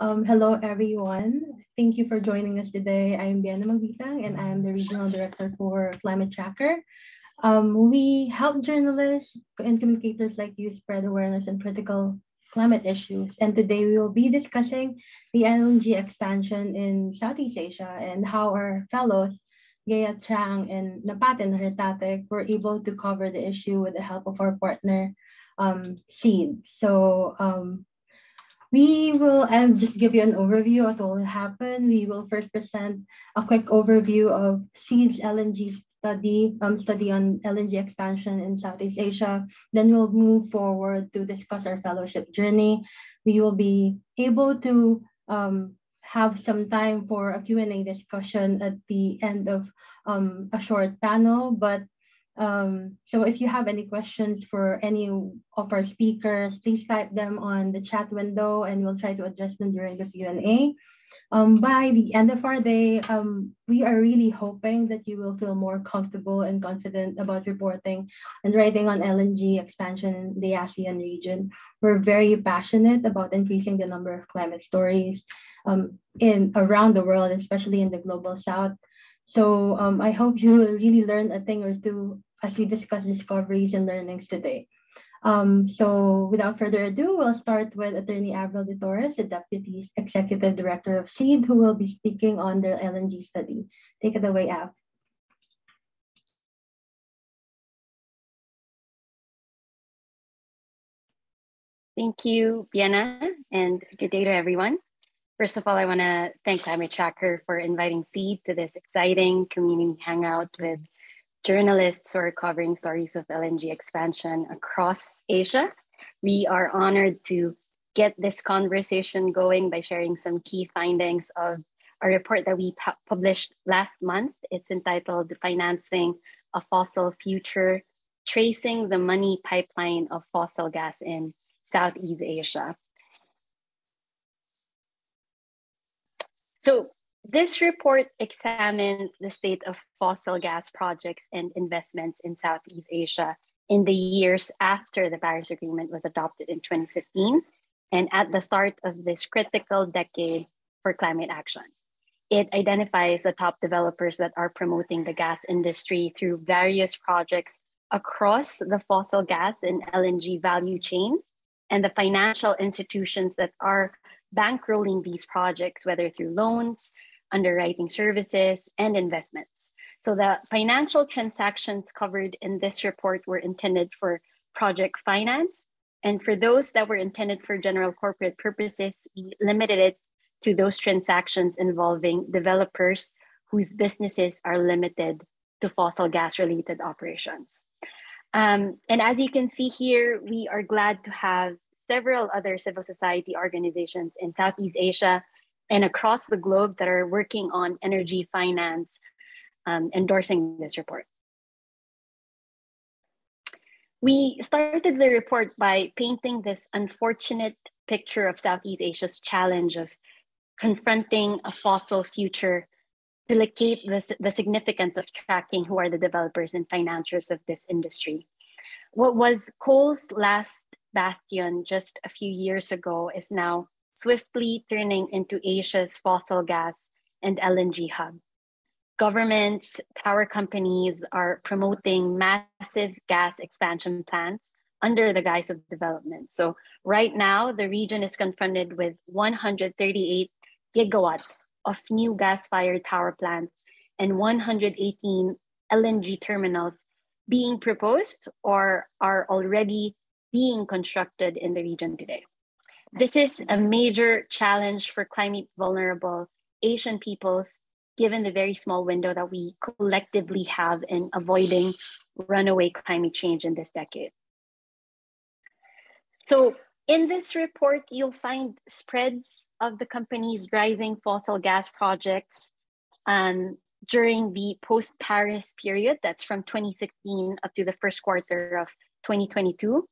Um, hello, everyone. Thank you for joining us today. I'm Biana Magbitang, and I'm the Regional Director for Climate Tracker. Um, we help journalists and communicators like you spread awareness on critical climate issues. And today we will be discussing the LNG expansion in Southeast Asia and how our fellows, Gaea Chang and Napatin Heritate, were able to cover the issue with the help of our partner, um, CEED. So um, we will I'll just give you an overview of what will happen. We will first present a quick overview of CEED's LNG study, um, study on LNG expansion in Southeast Asia. Then we'll move forward to discuss our fellowship journey. We will be able to um, have some time for a Q&A discussion at the end of um, a short panel, but um, so if you have any questions for any of our speakers, please type them on the chat window and we'll try to address them during the Q&A. Um, by the end of our day, um, we are really hoping that you will feel more comfortable and confident about reporting and writing on LNG expansion in the ASEAN region. We're very passionate about increasing the number of climate stories um, in around the world, especially in the global south. So um, I hope you will really learn a thing or two as we discuss discoveries and learnings today. Um, so without further ado, we'll start with Attorney Avril de Torres, the Deputy Executive Director of CEED, who will be speaking on the LNG study. Take it away, Av. Thank you, Biana, and good day to everyone. First of all, I want to thank Climate Tracker for inviting CEED to this exciting community hangout with journalists who are covering stories of LNG expansion across Asia. We are honored to get this conversation going by sharing some key findings of a report that we pu published last month. It's entitled Financing a Fossil Future, Tracing the Money Pipeline of Fossil Gas in Southeast Asia. So this report examines the state of fossil gas projects and investments in Southeast Asia in the years after the Paris Agreement was adopted in 2015 and at the start of this critical decade for climate action. It identifies the top developers that are promoting the gas industry through various projects across the fossil gas and LNG value chain and the financial institutions that are bankrolling these projects, whether through loans, underwriting services, and investments. So the financial transactions covered in this report were intended for project finance. And for those that were intended for general corporate purposes, limited it to those transactions involving developers whose businesses are limited to fossil gas related operations. Um, and as you can see here, we are glad to have several other civil society organizations in Southeast Asia and across the globe that are working on energy finance um, endorsing this report. We started the report by painting this unfortunate picture of Southeast Asia's challenge of confronting a fossil future to locate the, the significance of tracking who are the developers and financiers of this industry. What was coal's last bastion just a few years ago is now swiftly turning into Asia's fossil gas and LNG hub. Governments, power companies are promoting massive gas expansion plans under the guise of development. So right now, the region is confronted with 138 gigawatt of new gas-fired power plants and 118 LNG terminals being proposed or are already being constructed in the region today. This is a major challenge for climate vulnerable Asian peoples, given the very small window that we collectively have in avoiding runaway climate change in this decade. So in this report, you'll find spreads of the companies driving fossil gas projects um, during the post-Paris period, that's from 2016 up to the first quarter of 2022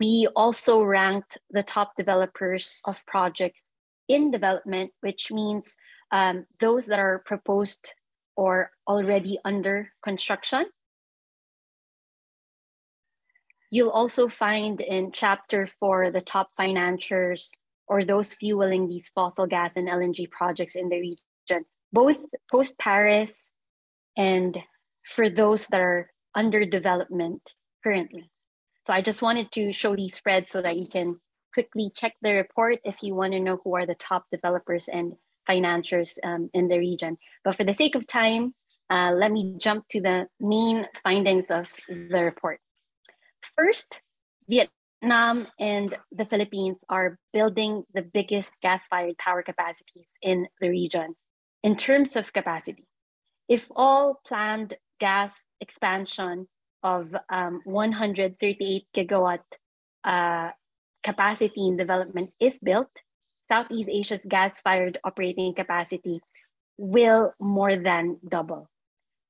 we also ranked the top developers of projects in development, which means um, those that are proposed or already under construction. You'll also find in chapter four the top financiers or those fueling these fossil gas and LNG projects in the region, both post Paris and for those that are under development currently. So I just wanted to show these spreads so that you can quickly check the report if you want to know who are the top developers and financiers um, in the region. But for the sake of time, uh, let me jump to the main findings of the report. First, Vietnam and the Philippines are building the biggest gas-fired power capacities in the region in terms of capacity. If all planned gas expansion of um, 138 gigawatt uh, capacity in development is built, Southeast Asia's gas-fired operating capacity will more than double.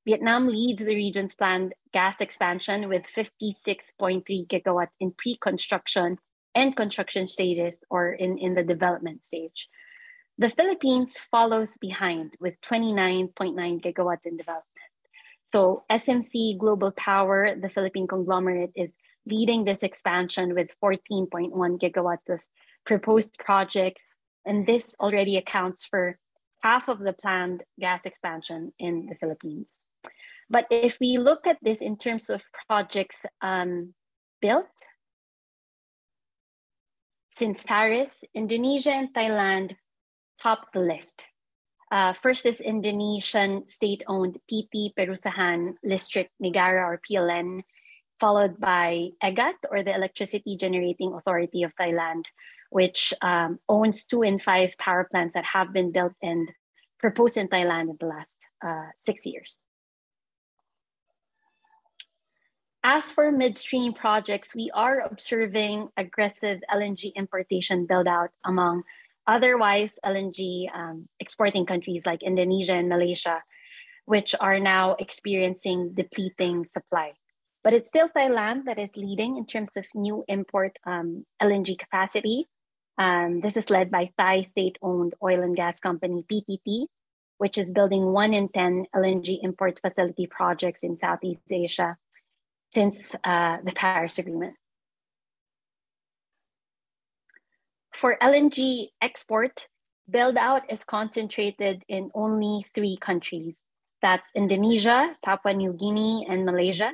Vietnam leads the region's planned gas expansion with 56.3 gigawatt in pre-construction and construction stages or in, in the development stage. The Philippines follows behind with 29.9 gigawatts in development. So SMC Global Power, the Philippine conglomerate, is leading this expansion with 14.1 gigawatts of proposed projects. And this already accounts for half of the planned gas expansion in the Philippines. But if we look at this in terms of projects um, built, since Paris, Indonesia and Thailand top the list. Uh, first is Indonesian state-owned PT Perusahaan Listrik Negara or PLN, followed by EGAT or the Electricity Generating Authority of Thailand, which um, owns two in five power plants that have been built and proposed in Thailand in the last uh, six years. As for midstream projects, we are observing aggressive LNG importation build out among otherwise LNG um, exporting countries like Indonesia and Malaysia, which are now experiencing depleting supply. But it's still Thailand that is leading in terms of new import um, LNG capacity. Um, this is led by Thai state owned oil and gas company PTT, which is building one in 10 LNG import facility projects in Southeast Asia since uh, the Paris Agreement. For LNG export, build out is concentrated in only three countries. That's Indonesia, Papua New Guinea, and Malaysia.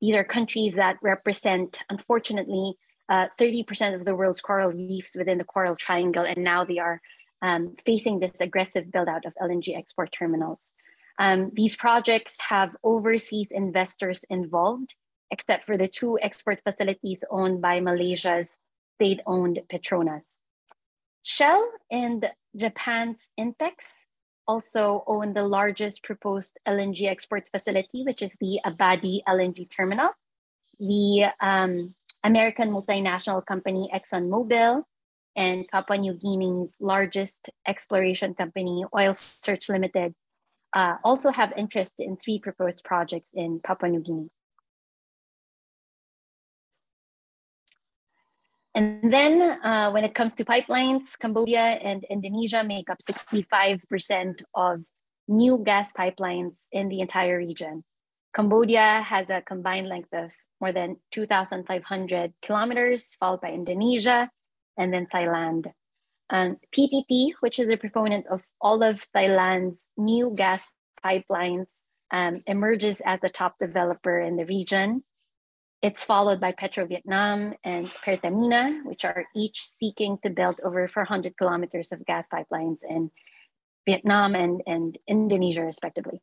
These are countries that represent, unfortunately, 30% uh, of the world's coral reefs within the Coral Triangle, and now they are um, facing this aggressive build out of LNG export terminals. Um, these projects have overseas investors involved, except for the two export facilities owned by Malaysia's state-owned Petronas. Shell and Japan's Inpex also own the largest proposed LNG export facility, which is the Abadi LNG terminal. The um, American multinational company ExxonMobil and Papua New Guinea's largest exploration company, Oil Search Limited, uh, also have interest in three proposed projects in Papua New Guinea. And then uh, when it comes to pipelines, Cambodia and Indonesia make up 65% of new gas pipelines in the entire region. Cambodia has a combined length of more than 2,500 kilometers, followed by Indonesia and then Thailand. Um, PTT, which is a proponent of all of Thailand's new gas pipelines, um, emerges as the top developer in the region. It's followed by Petro Vietnam and Pertamina, which are each seeking to build over 400 kilometers of gas pipelines in Vietnam and, and Indonesia, respectively.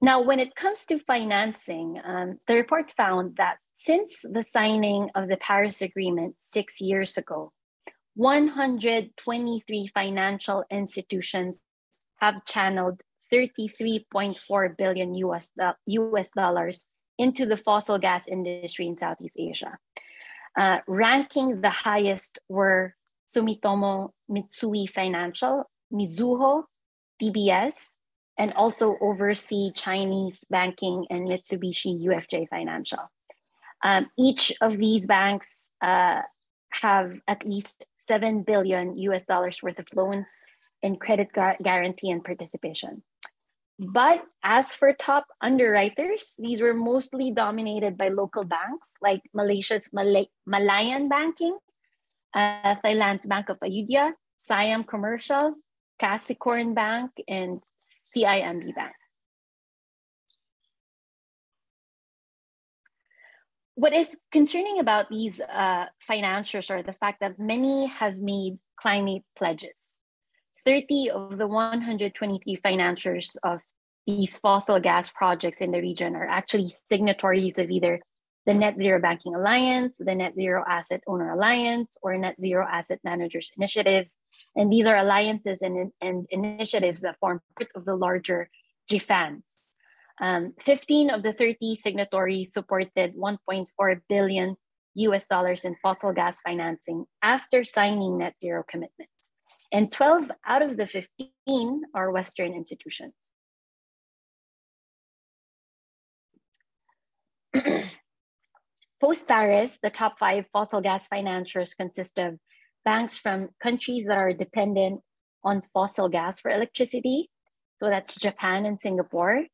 Now, when it comes to financing, um, the report found that since the signing of the Paris Agreement six years ago, 123 financial institutions have channeled 33.4 billion US, US dollars into the fossil gas industry in Southeast Asia. Uh, ranking the highest were Sumitomo Mitsui Financial, Mizuho, DBS, and also oversee Chinese banking and Mitsubishi UFJ Financial. Um, each of these banks uh, have at least 7 billion US dollars worth of loans in credit guarantee and participation. But as for top underwriters, these were mostly dominated by local banks like Malaysia's Malay- Malayan Banking, uh, Thailand's Bank of Ayudhya, Siam Commercial, Kasikorn Bank, and CIMB Bank. What is concerning about these uh, financiers are the fact that many have made climate pledges. 30 of the 123 financiers of these fossil gas projects in the region are actually signatories of either the Net Zero Banking Alliance, the Net Zero Asset Owner Alliance, or Net Zero Asset Managers Initiatives. And these are alliances and, and initiatives that form part of the larger GFANZ. Um, 15 of the 30 signatories supported 1.4 billion US dollars in fossil gas financing after signing net zero commitments. And 12 out of the 15 are Western institutions. Post Paris, the top five fossil gas financiers consist of banks from countries that are dependent on fossil gas for electricity. So that's Japan and Singapore.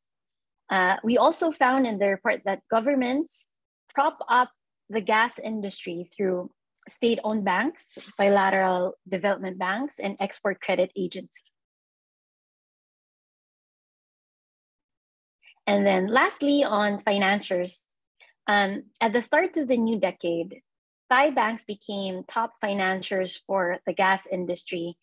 Uh, we also found in the report that governments prop up the gas industry through state owned banks, bilateral development banks, and export credit agencies. And then lastly, on financiers, um, at the start of the new decade, Thai banks became top financiers for the gas industry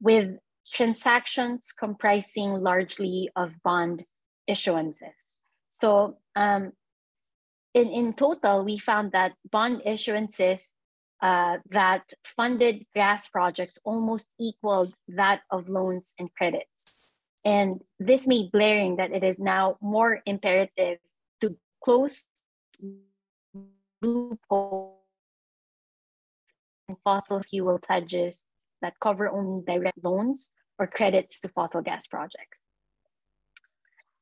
with transactions comprising largely of bond issuances. So um, in, in total, we found that bond issuances uh, that funded gas projects almost equaled that of loans and credits. And this made glaring that it is now more imperative to close loopholes in fossil fuel pledges that cover only direct loans or credits to fossil gas projects.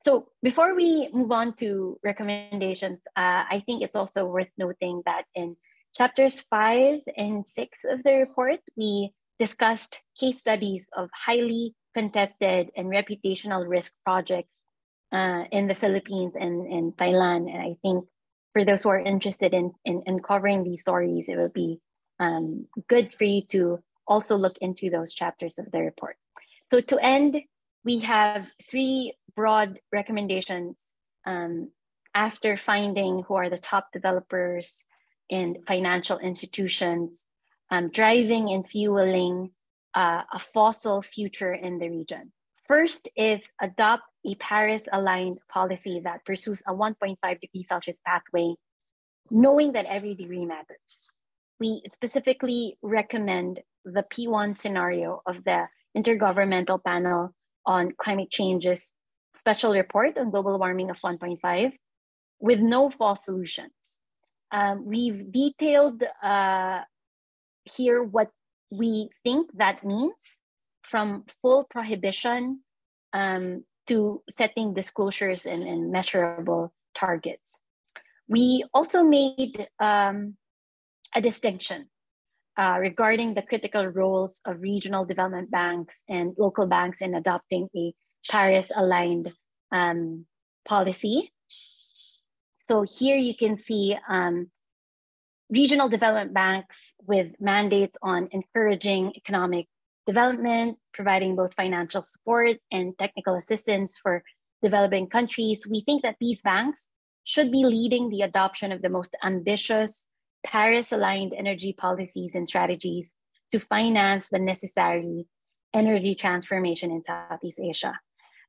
So before we move on to recommendations, uh, I think it's also worth noting that in chapters five and six of the report, we discussed case studies of highly contested and reputational risk projects uh, in the Philippines and, and Thailand. And I think for those who are interested in, in, in covering these stories, it would be um, good for you to also look into those chapters of the report. So to end, we have three broad recommendations um, after finding who are the top developers in financial institutions, um, driving and fueling uh, a fossil future in the region. First is adopt a Paris aligned policy that pursues a 1.5 degree Celsius pathway, knowing that every degree matters. We specifically recommend the P1 scenario of the Intergovernmental Panel on Climate Change's special report on global warming of 1.5 with no false solutions. Um, we've detailed uh, here what we think that means from full prohibition um, to setting disclosures and, and, measurable targets. We also made um, a distinction uh, regarding the critical roles of regional development banks and local banks in adopting a Paris aligned um, policy. So here you can see um, regional development banks with mandates on encouraging economic development, providing both financial support and technical assistance for developing countries. We think that these banks should be leading the adoption of the most ambitious Paris aligned energy policies and strategies to finance the necessary energy transformation in Southeast Asia.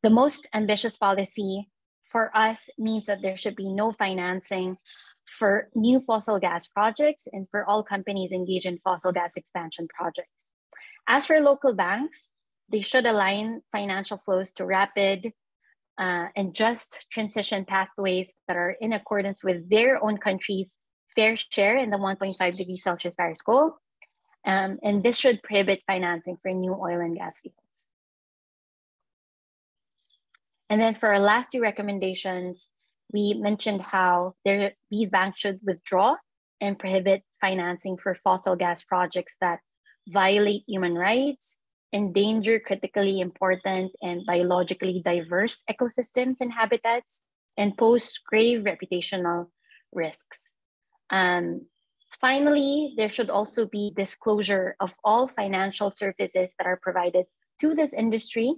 The most ambitious policy for us means that there should be no financing for new fossil gas projects and for all companies engaged in fossil gas expansion projects. As for local banks, they should align financial flows to rapid uh, and just transition pathways that are in accordance with their own country's fair share in the 1.5 degrees Celsius Paris goal. Um, and this should prohibit financing for new oil and gas fields. And then for our last two recommendations, we mentioned how there, these banks should withdraw and prohibit financing for fossil gas projects that violate human rights, endanger critically important and biologically diverse ecosystems and habitats, and pose grave reputational risks. Um, Finally, there should also be disclosure of all financial services that are provided to this industry,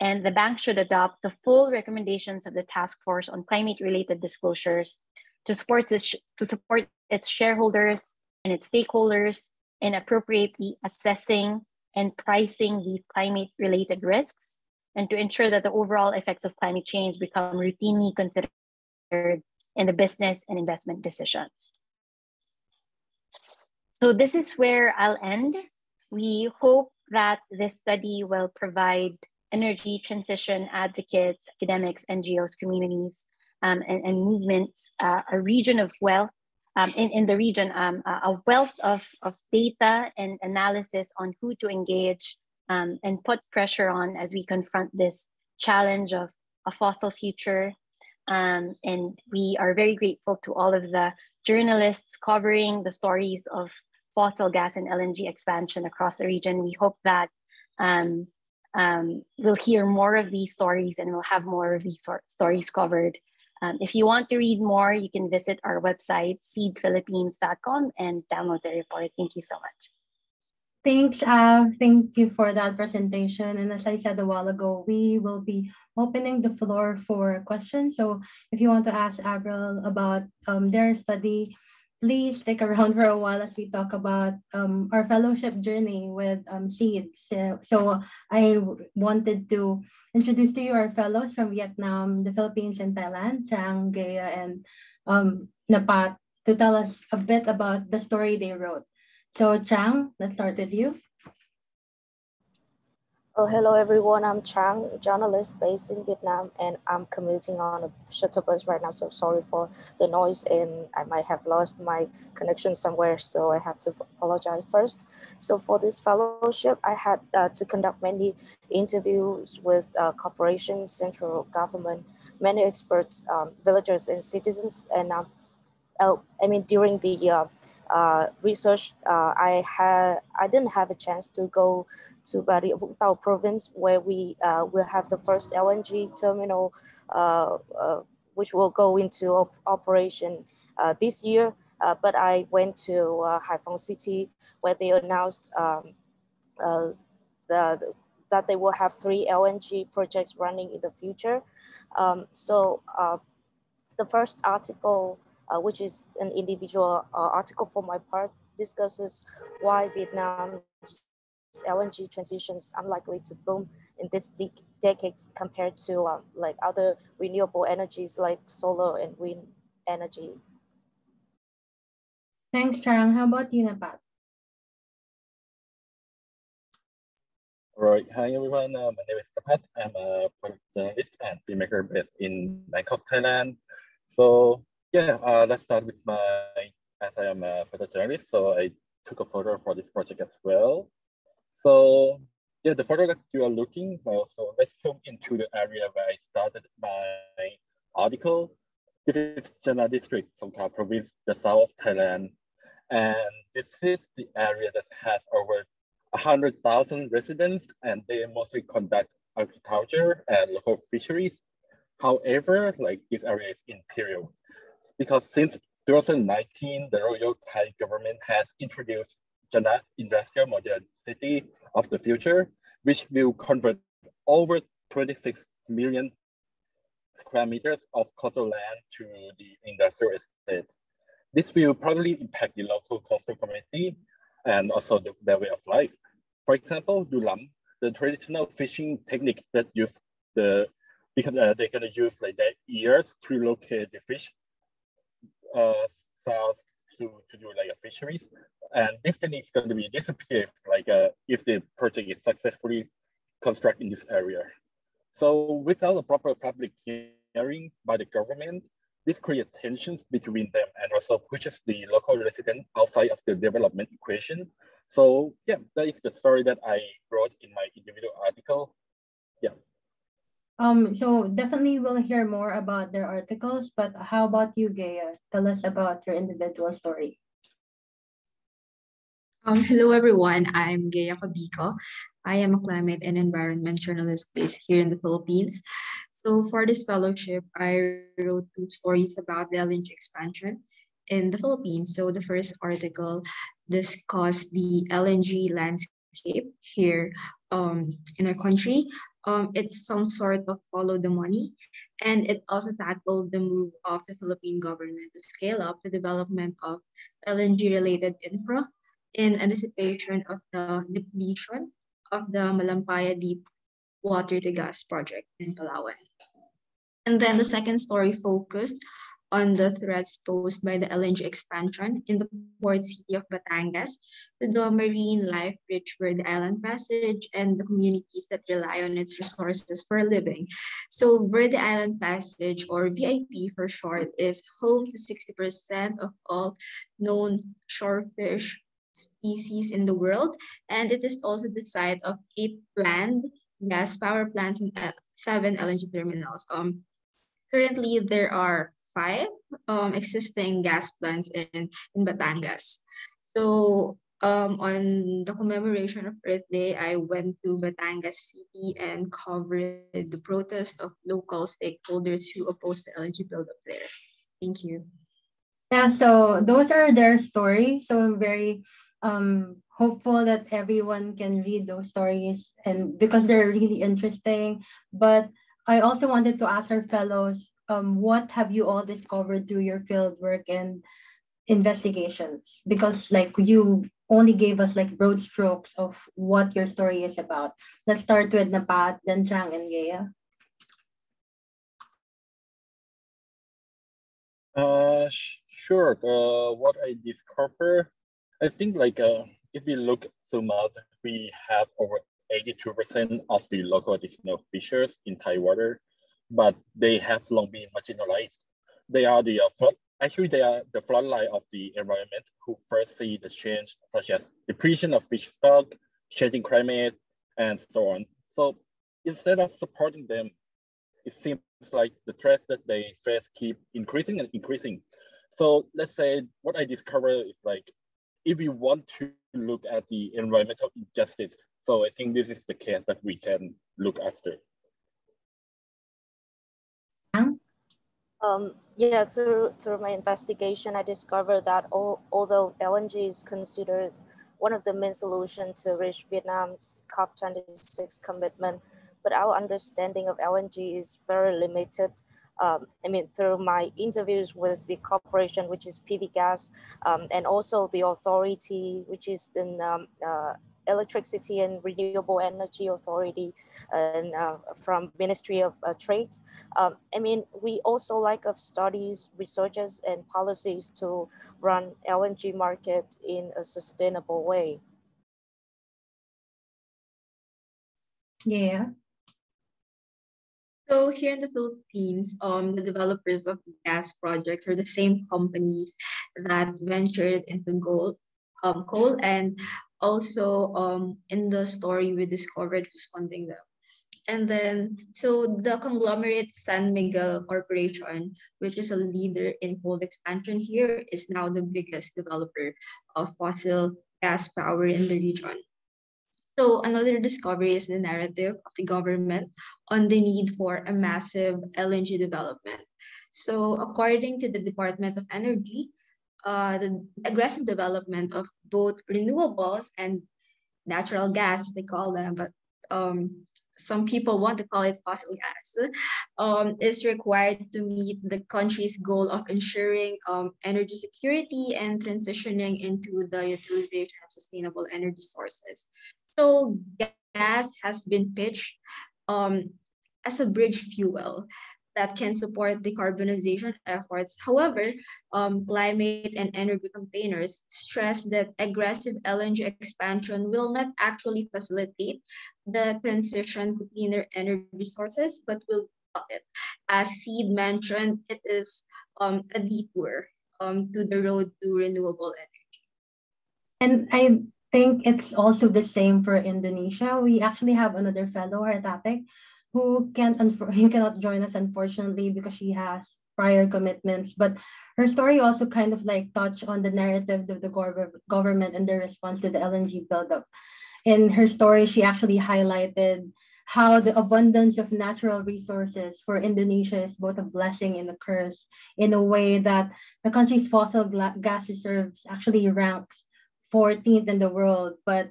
and the bank should adopt the full recommendations of the task force on climate-related disclosures to support, this, to support its shareholders and its stakeholders in appropriately assessing and pricing these climate-related risks, and to ensure that the overall effects of climate change become routinely considered in the business and investment decisions. So this is where I'll end. We hope that this study will provide energy transition advocates, academics, NGOs, communities, um, and, and, movements uh, a region of wealth um, in, in the region, um, a wealth of, of data and analysis on who to engage um, and put pressure on as we confront this challenge of a fossil future. Um, and we are very grateful to all of the journalists covering the stories of fossil gas and LNG expansion across the region. We hope that um, we'll hear more of these stories and we'll have more of these stories covered. Um, if you want to read more, you can visit our website, ceedphilippines.com, and download the report. Thank you so much. Thanks, Av. Thank you for that presentation. And as I said a while ago, we will be opening the floor for questions. So if you want to ask Avril about um, their study, please stick around for a while as we talk about um, our fellowship journey with um, SEEDS. So, so I wanted to introduce to you our fellows from Vietnam, the Philippines, and Thailand, Trang, Gaea, and um, Napat, to tell us a bit about the story they wrote. So Trang, let's start with you. Oh, hello everyone. I'm Chang, journalist based in Vietnam, and I'm commuting on a shuttle bus right now. So sorry for the noise, and I might have lost my connection somewhere. So I have to apologize first. So for this fellowship, I had uh, to conduct many interviews with uh, corporations, central government, many experts, um, villagers, and citizens. And um, I mean, during the uh, uh, research, uh, I had I didn't have a chance to go to Bà Vũng province where we uh, will have the first LNG terminal, uh, uh, which will go into op operation uh, this year. but I went to Hải Phòng City where they announced um, the, that they will have three LNG projects running in the future. Um, so the first article uh, which is an individual uh, article for my part, discusses why Vietnam's LNG transition is unlikely to boom in this de decade compared to um, like other renewable energies like solar and wind energy. Thanks, Trang. How about you, Napat? All right. Hi, everyone. Uh, my name is Napat. I'm a journalist and filmmaker based in Bangkok, Thailand. So yeah, uh, let's start with my, as I am a photojournalist, so I took a photo for this project as well. So yeah, the photo that you are looking, well, so let's zoom into the area where I started my article. This is Chana district, Songkhla province, the south of Thailand. And this is the area that has over 100,000 residents and they mostly conduct agriculture and local fisheries. However, like this area is imperial because since 2019, the Royal Thai government has introduced Chana Industrial Modern City of the Future, which will convert over 26 million square meters of coastal land to the industrial estate. This will probably impact the local coastal community and also the, their way of life. For example, Dulam, the traditional fishing technique that use the because uh, they're gonna use like their ears to locate the fish south to, to do like a fisheries. And this technique is going to be disappear like uh, if the project is successfully constructed in this area. So without a proper public hearing by the government, this creates tensions between them and also pushes the local resident outside of the development equation. So yeah, that is the story that I wrote in my individual article. Yeah. Um, so definitely we'll hear more about their articles, but how about you, Gaea? Tell us about your individual story. Um, hello, everyone. I'm Gaea Cabico. I am a climate and environment journalist based here in the Philippines. So for this fellowship, I wrote two stories about the LNG expansion in the Philippines. So the first article discussed the LNG landscape here um, in our country. Um, it's some sort of follow the money. And it also tackled the move of the Philippine government to scale up the development of LNG-related infra in anticipation of the depletion of the Malampaya Deep Water to Gas project in Palawan. And then the second story focused on the threats posed by the LNG expansion in the port city of Batangas to the marine life rich Verde Island Passage and the communities that rely on its resources for a living. So Verde Island Passage, or VIP for short, is home to 60% of all known shorefish species in the world, and it is also the site of eight planned gas power plants and uh, seven LNG terminals. Um, currently, there are five um, existing gas plants in, in Batangas. So um, on the commemoration of Earth Day, I went to Batangas City and covered the protest of local stakeholders who opposed the LNG buildup there. Thank you. Yeah, so those are their stories. So I'm very um, hopeful that everyone can read those stories and because they're really interesting. But I also wanted to ask our fellows um, what have you all discovered through your field work and investigations? Because like you only gave us like broad strokes of what your story is about. Let's start with Napat, then Trang and Gaea. Uh, sure. Uh, what I discovered, I think like uh, if we look zoom out, we have over 82% of the local additional fishers in Thai water but they have long been marginalized. They are the uh, front, actually they are the front line of the environment who first see the change such as depletion of fish stock, changing climate, and so on. So instead of supporting them, it seems like the threats that they face keep increasing and increasing. So let's say what I discovered is like, if we want to look at the environmental injustice, so I think this is the case that we can look after. Um, yeah, through through my investigation, I discovered that all, although LNG is considered one of the main solutions to reach Vietnam's COP26 commitment, but our understanding of LNG is very limited. Um, I mean, through my interviews with the corporation, which is PV Gas, um, and also the authority, which is in um, uh, Electricity and Renewable Energy Authority and uh, from Ministry of uh, Trade. Um, I mean, we also like of studies, researches and policies to run LNG market in a sustainable way. Yeah. So here in the Philippines, um, the developers of gas projects are the same companies that ventured into gold, um, coal and also um, in the story we discovered who's funding them. And then, so the conglomerate San Miguel Corporation, which is a leader in coal expansion here, is now the biggest developer of fossil gas power in the region. So another discovery is the narrative of the government on the need for a massive LNG development. So according to the Department of Energy, uh, the aggressive development of both renewables and natural gas, they call them, but um, some people want to call it fossil gas, um, is required to meet the country's goal of ensuring um, energy security and transitioning into the utilization of sustainable energy sources. So gas has been pitched um, as a bridge fuel that can support decarbonization efforts. However, um, climate and energy campaigners stress that aggressive LNG expansion will not actually facilitate the transition to cleaner energy sources, but will it. As CEED mentioned, it is um, a detour um, to the road to renewable energy. And I think it's also the same for Indonesia. We actually have another fellow, Hartatek, who can't who cannot join us unfortunately because she has prior commitments. But her story also kind of like touched on the narratives of the gov- government and their response to the LNG buildup. In her story she actually highlighted how the abundance of natural resources for Indonesia is both a blessing and a curse in a way that the country's fossil gas reserves actually ranks 14th in the world, but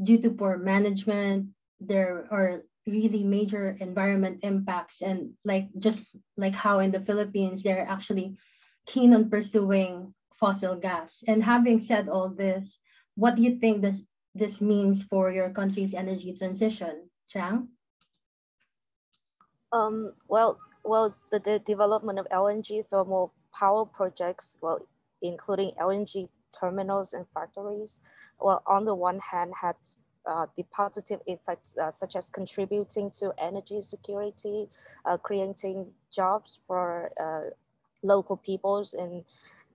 due to poor management, there are really major environment impacts and like just like how in the Philippines they're actually keen on pursuing fossil gas. And having said all this, what do you think this this means for your country's energy transition, Chang? Um, well, well, the, the development of LNG thermal power projects, well, including LNG terminals and factories, well, on the one hand, had uh, the positive effects uh, such as contributing to energy security, uh, creating jobs for uh, local peoples and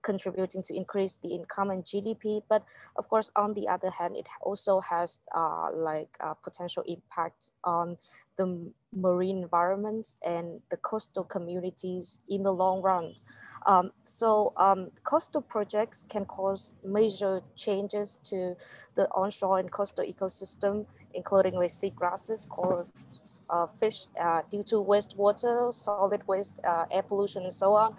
contributing to increase the income and GDP. But of course, on the other hand, it also has uh, like potential impact on the marine environment and the coastal communities in the long run. Um, so um, coastal projects can cause major changes to the onshore and coastal ecosystem, including with seagrasses, coral uh, fish, uh, due to wastewater, solid waste, uh, air pollution, and so on.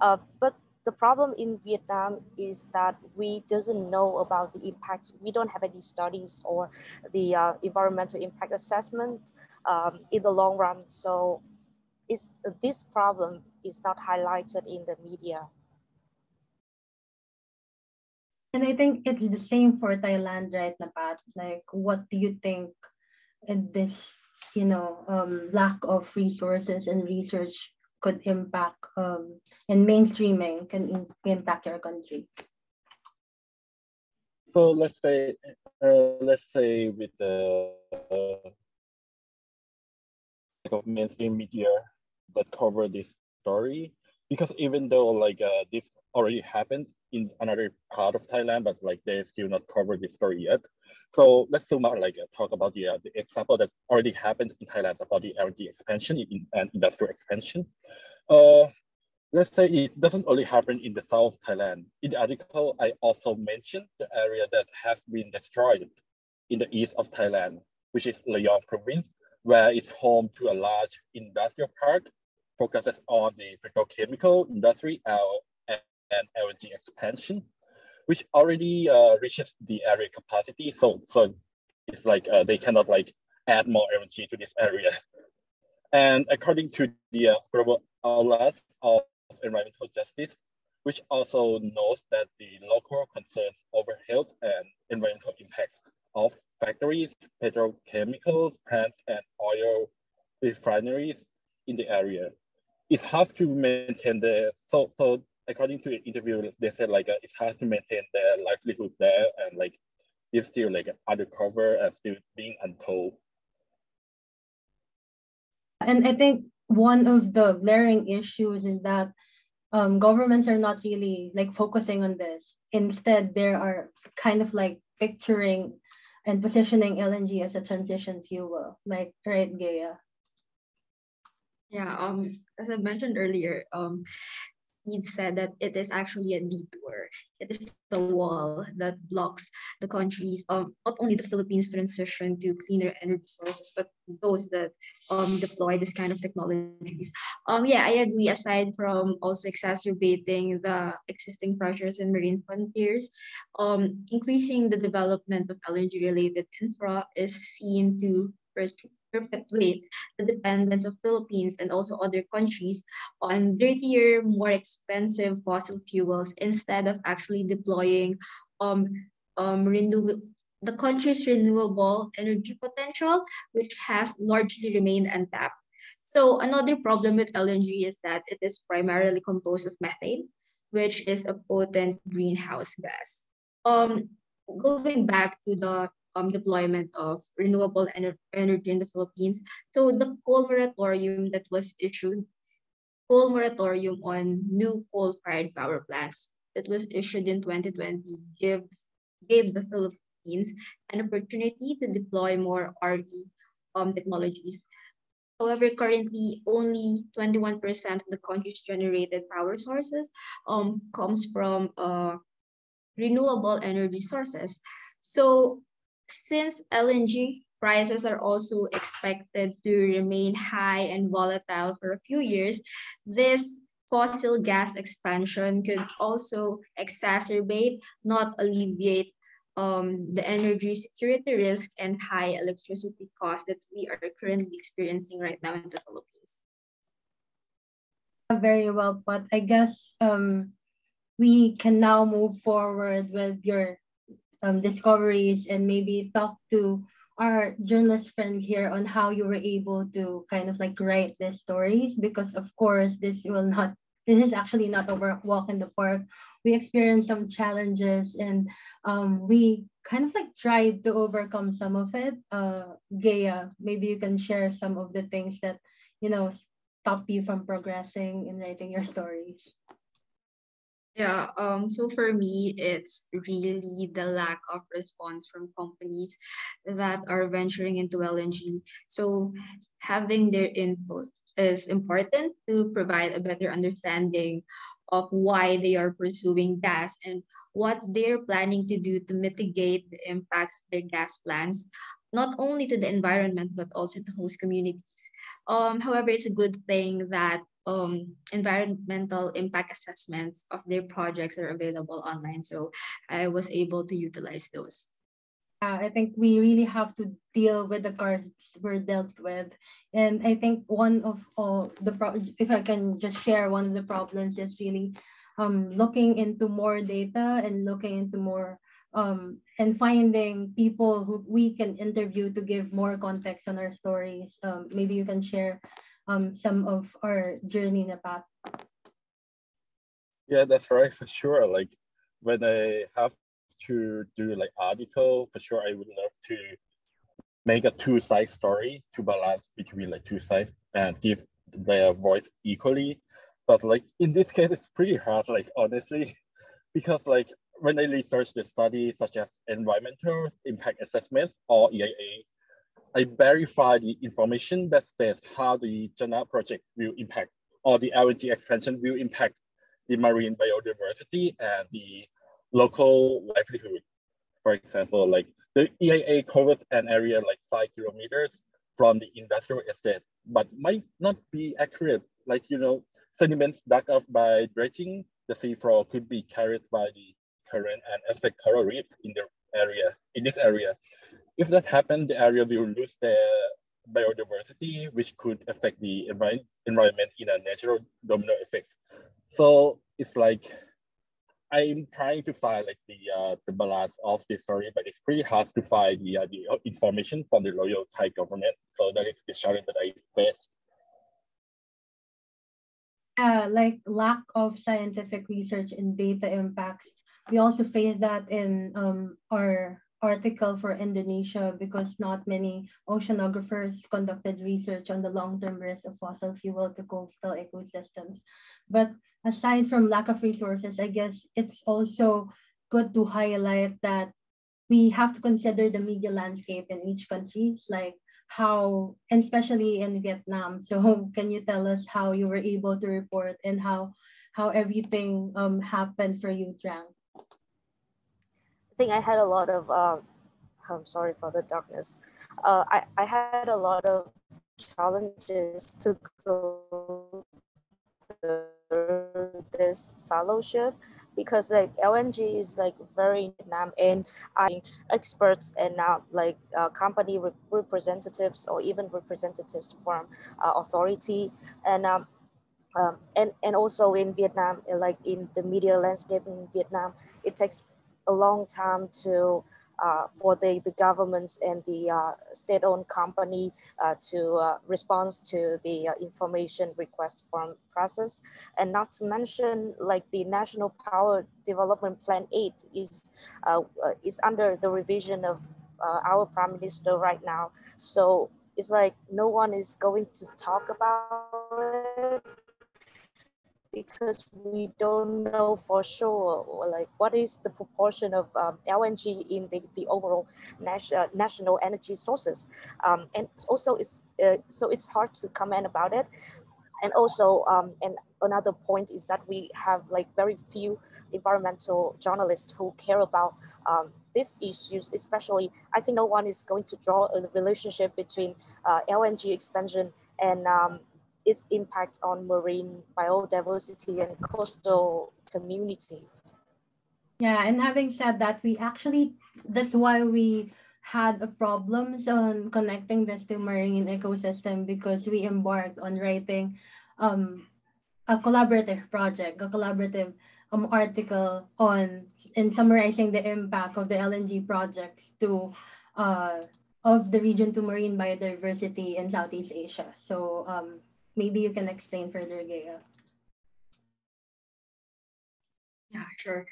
Uh, but the problem in Vietnam is that we doesn't know about the impact. We don't have any studies or the uh, environmental impact assessment um, in the long run. So is this problem is not highlighted in the media. And I think it's the same for Thailand, right, Napat? Like, what do you think in this, you know, um, lack of resources and research could impact um, and mainstreaming can impact your country? So let's say, uh, let's say with the uh, mainstream media that cover this story, because even though like uh, this already happened in another part of Thailand, but like they still not cover this story yet. So let's zoom out, like talk about the, uh, the example that's already happened in Thailand about the LNG expansion in, and industrial expansion. Uh, let's say it doesn't only happen in the South Thailand. In the article, I also mentioned the area that has been destroyed in the east of Thailand, which is Rayong province, where it's home to a large industrial park focuses on the petrochemical industry and LNG expansion, which already uh, reaches the area capacity. So, so it's like uh, they cannot like add more LNG to this area. And according to the uh, Global Atlas of Environmental Justice, which also knows that the local concerns over health and environmental impacts of factories, petrochemicals, plants, and oil refineries in the area. It's hard to maintain the, so, so according to the interview, they said like uh, it's hard to maintain their livelihood there and like it's still like undercover and still being untold. And I think one of the glaring issues is that um, governments are not really like focusing on this. Instead, there are kind of like picturing and positioning LNG as a transition fuel, like right, Gaea? Yeah, um, as I mentioned earlier, um, CEED said that it is actually a detour. It is the wall that blocks the countries, um, not only the Philippines transition to cleaner energy sources, but those that um, deploy this kind of technologies. Um, yeah, I agree. Aside from also exacerbating the existing pressures in marine frontiers, um, increasing the development of LNG-related infra is seen to perpetuate the dependence of Philippines and also other countries on dirtier, more expensive fossil fuels instead of actually deploying um, um, the country's renewable energy potential, which has largely remained untapped. So another problem with LNG is that it is primarily composed of methane, which is a potent greenhouse gas. Um, going back to the um, deployment of renewable ener energy in the Philippines. So the coal moratorium that was issued, coal moratorium on new coal-fired power plants that was issued in 2020 give, gave the Philippines an opportunity to deploy more RE um, technologies. However, currently only 21% of the country's generated power sources um, comes from uh, renewable energy sources. So since LNG prices are also expected to remain high and volatile for a few years, this fossil gas expansion could also exacerbate, not alleviate um, the energy security risk and high electricity costs that we are currently experiencing right now in the Philippines. Very well put. I guess um, we can now move forward with your um, discoveries and maybe talk to our journalist friends here on how you were able to kind of like write these stories because of course this will not this is actually not a walk in the park. We experienced some challenges and um, we kind of like tried to overcome some of it. Uh, maybe you can share some of the things that, you know, stop you from progressing in writing your stories. Yeah, um, so for me, it's really the lack of response from companies that are venturing into LNG. So having their input is important to provide a better understanding of why they are pursuing gas and what they're planning to do to mitigate the impacts of their gas plants, not only to the environment, but also to host communities. Um, however, it's a good thing that um, environmental impact assessments of their projects are available online. So I was able to utilize those. Uh, I think we really have to deal with the cards we're dealt with. And I think one of all the, if I can just share one of the problems is really um, looking into more data and looking into more um, and finding people who we can interview to give more context on our stories. Um, maybe you can share um, some of our journey in the path. Yeah, that's right, for sure. Like when I have to do like article, for sure I would love to make a two-side story to balance between like two sides and give their voice equally. But like in this case, it's pretty hard, like honestly, because like when I research the study such as environmental impact assessments or EIA, I verify the information that says how the Chana project will impact or the LNG expansion will impact the marine biodiversity and the local livelihood. For example, like the EIA covers an area like five kilometers from the industrial estate, but might not be accurate. Like, you know, sediments dug up by dredging the seafloor could be carried by the current and affect coral reefs in the area, in this area. If that happens, the area will lose their biodiversity, which could affect the envi environment in a natural domino effect. So it's like I'm trying to find like the uh, the balance of this story, but it's pretty hard to find the uh, the information from the loyal Thai government. So that is the challenge that I face. Uh, like lack of scientific research and data impacts. We also face that in um, our article for Indonesia because not many oceanographers conducted research on the long-term risk of fossil fuel to coastal ecosystems. But aside from lack of resources, I guess it's also good to highlight that we have to consider the media landscape in each country, like how, and especially in Vietnam. So can you tell us how you were able to report and how how everything um, happened for you, Trang? I think I had a lot of, uh, I'm sorry for the darkness. Uh, I, I had a lot of challenges to go through this fellowship because like LNG is like very Vietnam and I experts and uh, like uh, company re representatives or even representatives from uh, authority and um, um, and and also in Vietnam like in the media landscape in Vietnam it takes a long time to uh, for the, the government and the uh, state-owned company uh, to uh, respond to the uh, information request form process. And not to mention like the National Power Development Plan 8 is, uh, is under the revision of our Prime Minister right now. So it's like no one is going to talk about it because we don't know for sure like what is the proportion of um, LNG in the, the overall nas- uh, national energy sources. Um, and also it's uh, so it's hard to comment about it. And also, um, and another point is that we have like very few environmental journalists who care about um, these issues, especially, I think no one is going to draw a relationship between uh, LNG expansion and um, its impact on marine biodiversity and coastal community. Yeah, and having said that, we actually, that's why we had a problems on connecting this to marine ecosystem because we embarked on writing um, a collaborative project, a collaborative um, article on in summarizing the impact of the LNG projects to uh, of the region to marine biodiversity in Southeast Asia. So um, maybe you can explain further, Gaea. Yeah, sure.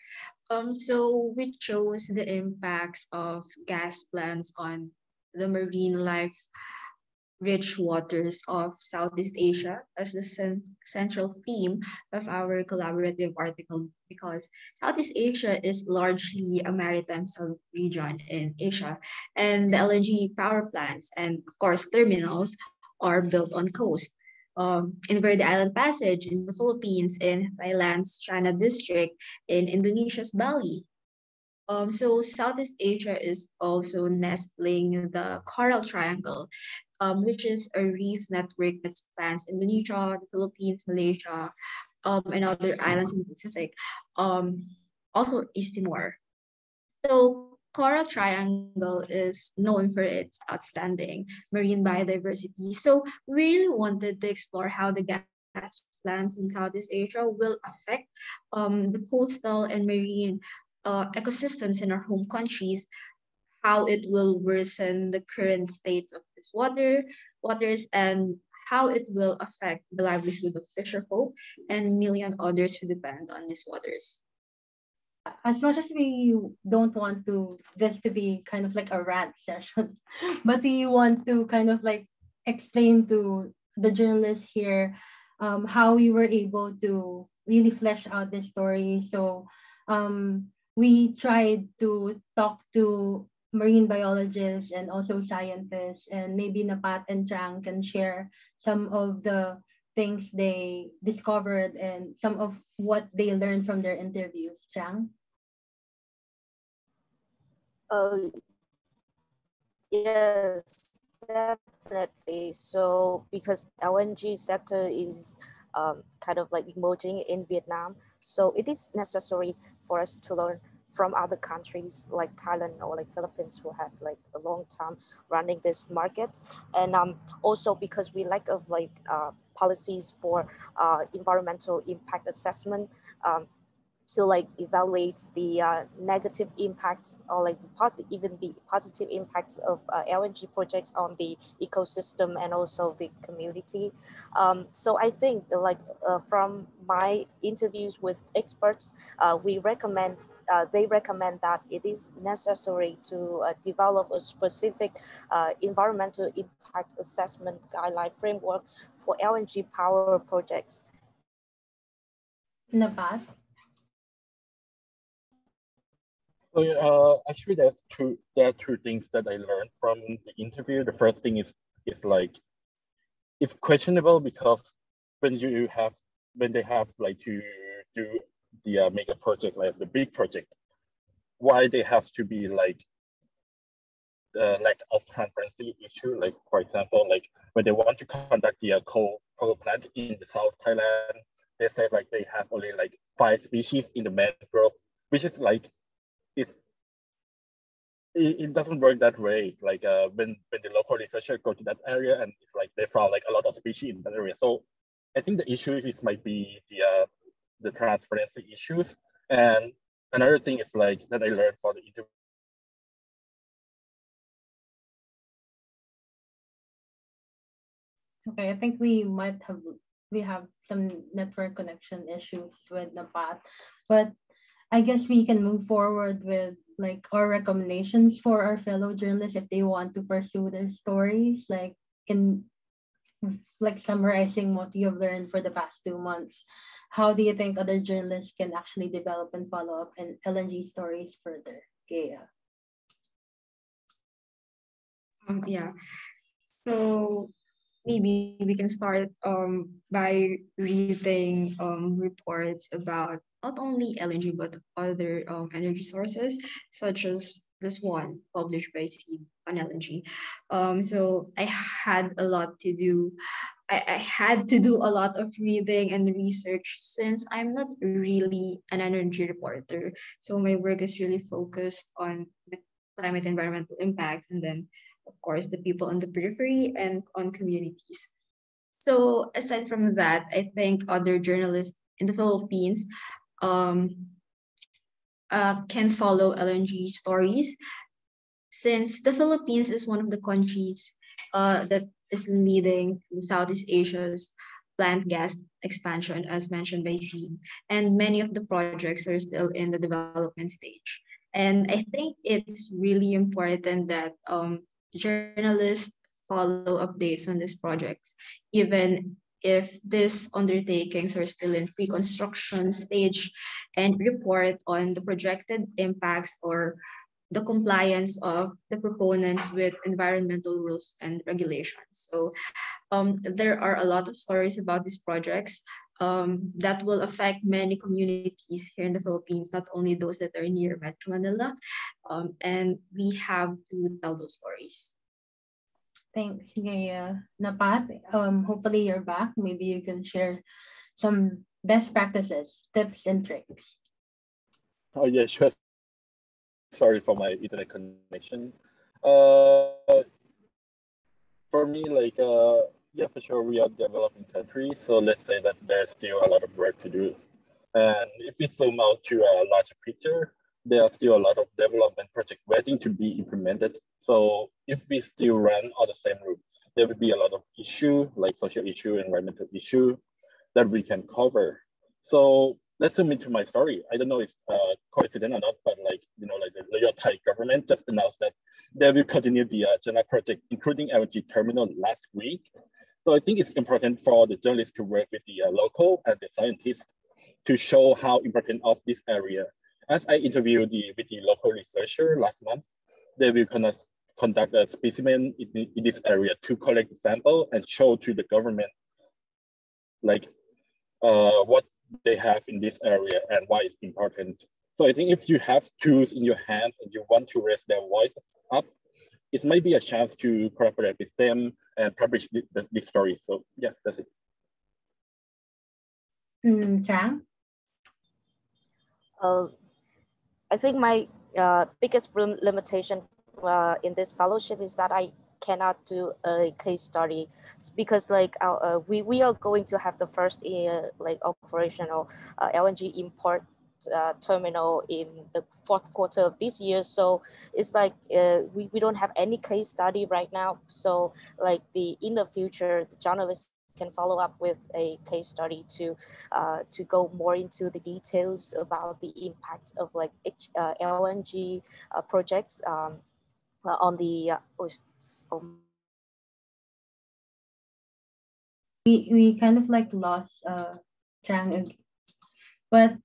Um, so we chose the impacts of gas plants on the marine life rich waters of Southeast Asia as the cent central theme of our collaborative article because Southeast Asia is largely a maritime sub-region in Asia and the LNG power plants and of course terminals are built on coast um, in Verde Island Passage in the Philippines, in Thailand's Chana district, in Indonesia's Bali. Um, so Southeast Asia is also nestling the Coral Triangle, um, which is a reef network that spans Indonesia, the Philippines, Malaysia, um, and other islands in the Pacific, um, also East Timor. So Coral Triangle is known for its outstanding marine biodiversity. So we really wanted to explore how the gas plants in Southeast Asia will affect um, the coastal and marine uh, ecosystems in our home countries, how it will worsen the current states of this water, waters, and how it will affect the livelihood of fisherfolk and million others who depend on these waters as much as we don't want to this to be kind of like a rant session, but we want to kind of like explain to the journalists here um, how we were able to really flesh out this story. So um, we tried to talk to marine biologists and also scientists, and maybe Napat and Trang can share some of the things they discovered and some of what they learned from their interviews. Trang? Uh, yes, definitely. So because LNG sector is um, kind of like emerging in Vietnam, so it is necessary for us to learn from other countries like Thailand or like Philippines who have like a long time running this market. And um, also because we lack of like uh, policies for uh, environmental impact assessment, um, to like evaluate the uh, negative impacts or like the positive, even the positive impacts of uh, LNG projects on the ecosystem and also the community. Um, so I think like uh, from my interviews with experts, uh, we recommend uh, they recommend that it is necessary to uh, develop a specific uh, environmental impact assessment guideline framework for LNG power projects. Napat? So uh, actually, there's two. There are two things that I learned from the interview. The first thing is is like it's questionable because when you have when they have like to do the uh, mega project like the big project, why they have to be like the lack of transparency issue. Like for example, like when they want to conduct the uh, coal power plant in the South Thailand, they said like they have only like five species in the mangrove, which is like it, it doesn't work that way. Like uh, when when the local researcher go to that area and it's like they found like a lot of species in that area. So I think the issue is might be the uh, the transparency issues. And another thing is like that I learned for the interview. Okay, I think we might have we have some network connection issues with the path, but I guess we can move forward with like our recommendations for our fellow journalists if they want to pursue their stories, like in like summarizing what you have learned for the past two months. How do you think other journalists can actually develop and follow up and LNG stories further? Gaea. Um, yeah. So maybe we can start um, by reading um, reports about not only LNG but other um, energy sources, such as this one published by CEED on LNG. Um, so I had a lot to do. I, I had to do a lot of reading and research since I'm not really an energy reporter. So my work is really focused on the climate environmental impacts and then of course, the people on the periphery and on communities. So aside from that, I think other journalists in the Philippines um, uh, can follow LNG stories since the Philippines is one of the countries uh, that is leading Southeast Asia's plant gas expansion, as mentioned by CEED, and many of the projects are still in the development stage. And I think it's really important that um, journalists follow updates on these projects, even if these undertakings are still in pre-construction stage and report on the projected impacts or the compliance of the proponents with environmental rules and regulations. So um, there are a lot of stories about these projects um, that will affect many communities here in the Philippines, not only those that are near Metro Manila. Um, and we have to tell those stories. Thanks, Gaea. Napat, um, hopefully you're back. Maybe you can share some best practices, tips, and tricks. Oh, yeah, sure. Sorry for my internet connection. Uh, for me, like, uh, yeah, for sure, we are developing country. So let's say that there's still a lot of work to do. And if we zoom out to a larger picture, there are still a lot of development projects waiting to be implemented. So if we still run on the same route, there will be a lot of issue, like social issue, environmental issue that we can cover. So let's zoom into my story. I don't know if uh, coincident or not, but like, you know, like the Thai government just announced that they will continue the uh, project, including LNG terminal last week. So I think it's important for the journalists to work with the uh, local and the scientists to show how important of this area as I interviewed the, with the local researcher last month, they will conduct, conduct a specimen in, in this area to collect sample and show to the government like uh, what they have in this area and why it's important. So I think if you have tools in your hands and you want to raise their voices up, it might be a chance to cooperate with them and publish this, this story. So yeah, that's it. Mm, Trang? Uh, I think my uh, biggest limitation uh, in this fellowship is that I cannot do a case study because like our, uh, we, we are going to have the first uh, like operational uh, LNG import uh, terminal in the fourth quarter of this year. So it's like uh, we, we don't have any case study right now. So like the in the future, the journalists can follow up with a case study to uh, to go more into the details about the impact of like H, uh, LNG uh, projects um, uh, on the uh, we we kind of like lost uh Trang but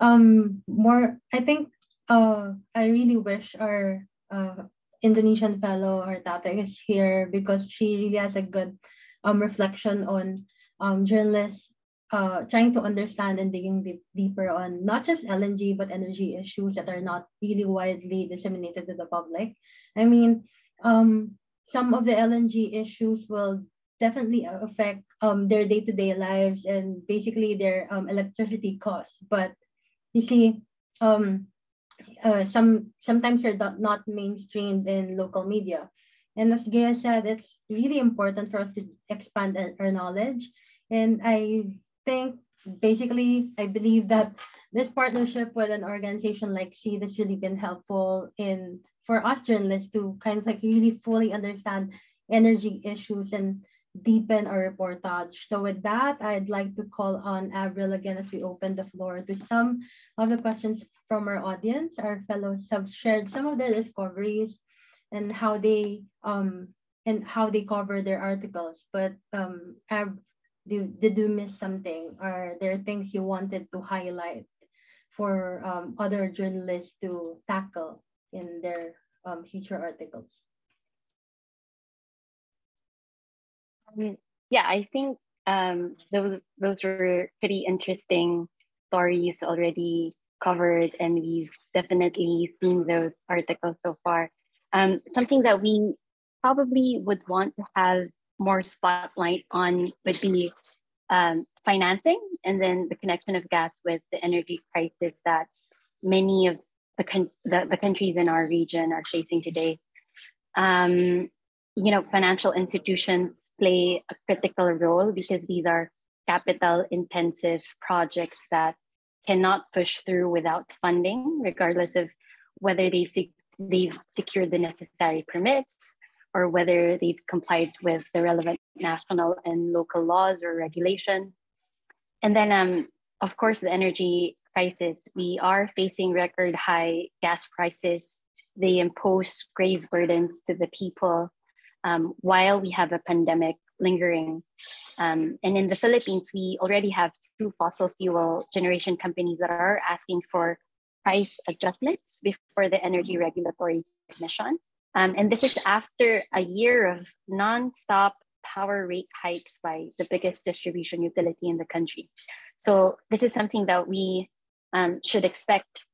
um more I think uh I really wish our uh Indonesian fellow or Tata is here because she really has a good um, reflection on um, journalists uh, trying to understand and digging deep, deeper on not just LNG, but energy issues that are not really widely disseminated to the public. I mean, um, some of the LNG issues will definitely affect um, their day-to-day lives and basically their um, electricity costs. But you see, um, uh, some sometimes they're not mainstreamed in local media. And as Gaea said, it's really important for us to expand our knowledge. And I think basically, I believe that this partnership with an organization like CEED has really been helpful in for us journalists to kind of like really fully understand energy issues and deepen our reportage. So with that, I'd like to call on Avril again as we open the floor to some of the questions from our audience. Our fellows have shared some of their discoveries and how they um and how they cover their articles. But um, did, did you miss something? Are there things you wanted to highlight for um, other journalists to tackle in their um, future articles? Um, yeah, I think um, those those were pretty interesting stories already covered, and we've definitely seen those articles so far. Um, something that we probably would want to have more spotlight on would be um, financing and then the connection of gas with the energy crisis that many of the, con- the, the countries in our region are facing today. Um, you know, financial institutions play a critical role because these are capital intensive projects that cannot push through without funding, regardless of whether they've, they've secured the necessary permits or whether they've complied with the relevant national and local laws or regulations. And then, um, of course, the energy crisis. We are facing record high gas prices. They impose grave burdens to the people um, while we have a pandemic lingering. Um, and in the Philippines, we already have two fossil fuel generation companies that are asking for price adjustments before the Energy Regulatory Commission. Um, and this is after a year of nonstop power rate hikes by the biggest distribution utility in the country. So this is something that we um, should expect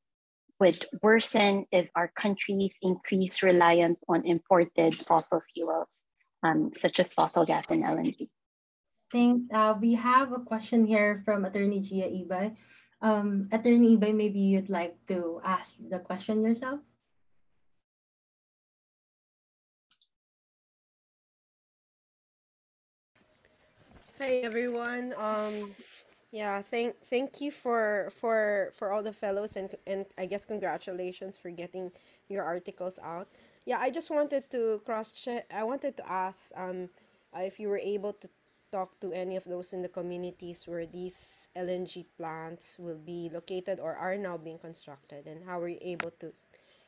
would worsen if our countries increase reliance on imported fossil fuels, um, such as fossil gas and LNG. Thanks. Uh, we have a question here from Attorney Gia Ibay. Um, Attorney Ibay, maybe you'd like to ask the question yourself? Hi everyone. Um, yeah, thank thank you for for for all the fellows and and I guess congratulations for getting your articles out. Yeah, I just wanted to cross check. I wanted to ask um if you were able to talk to any of those in the communities where these LNG plants will be located or are now being constructed, and how were you able to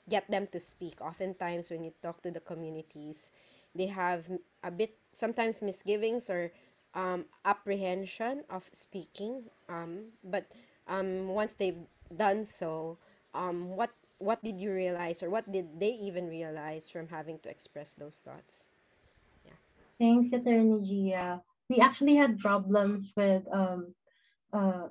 get them to speak? Oftentimes, when you talk to the communities, they have a bit sometimes misgivings or um, apprehension of speaking. Um, but um, once they've done so, um, what what did you realize, or what did they even realize from having to express those thoughts? Yeah. Thanks, Attorney Gia. We actually had problems with um, uh,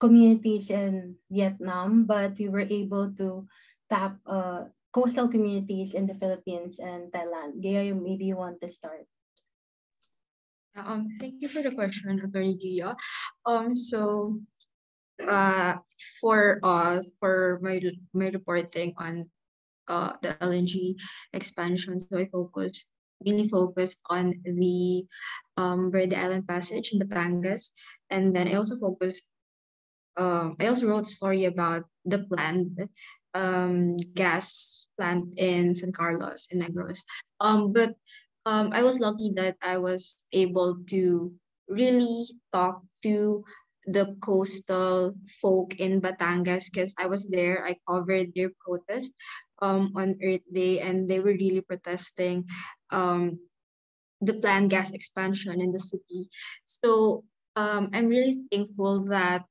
communities in Vietnam, but we were able to tap uh, coastal communities in the Philippines and Thailand. Gaea, maybe you want to start. Um, thank you for the question, Attorney Gia. Um, so, uh, for uh, for my my reporting on uh the LNG expansion, so I focused really focused on the um Verde Island Passage in Batangas, and then I also focused. Um, I also wrote a story about the planned um, gas plant in San Carlos in Negros. Um, but um, I was lucky that I was able to really talk to the coastal folk in Batangas because I was there. I covered their protest um, on Earth Day, and they were really protesting um, the planned gas expansion in the city. So um, I'm really thankful that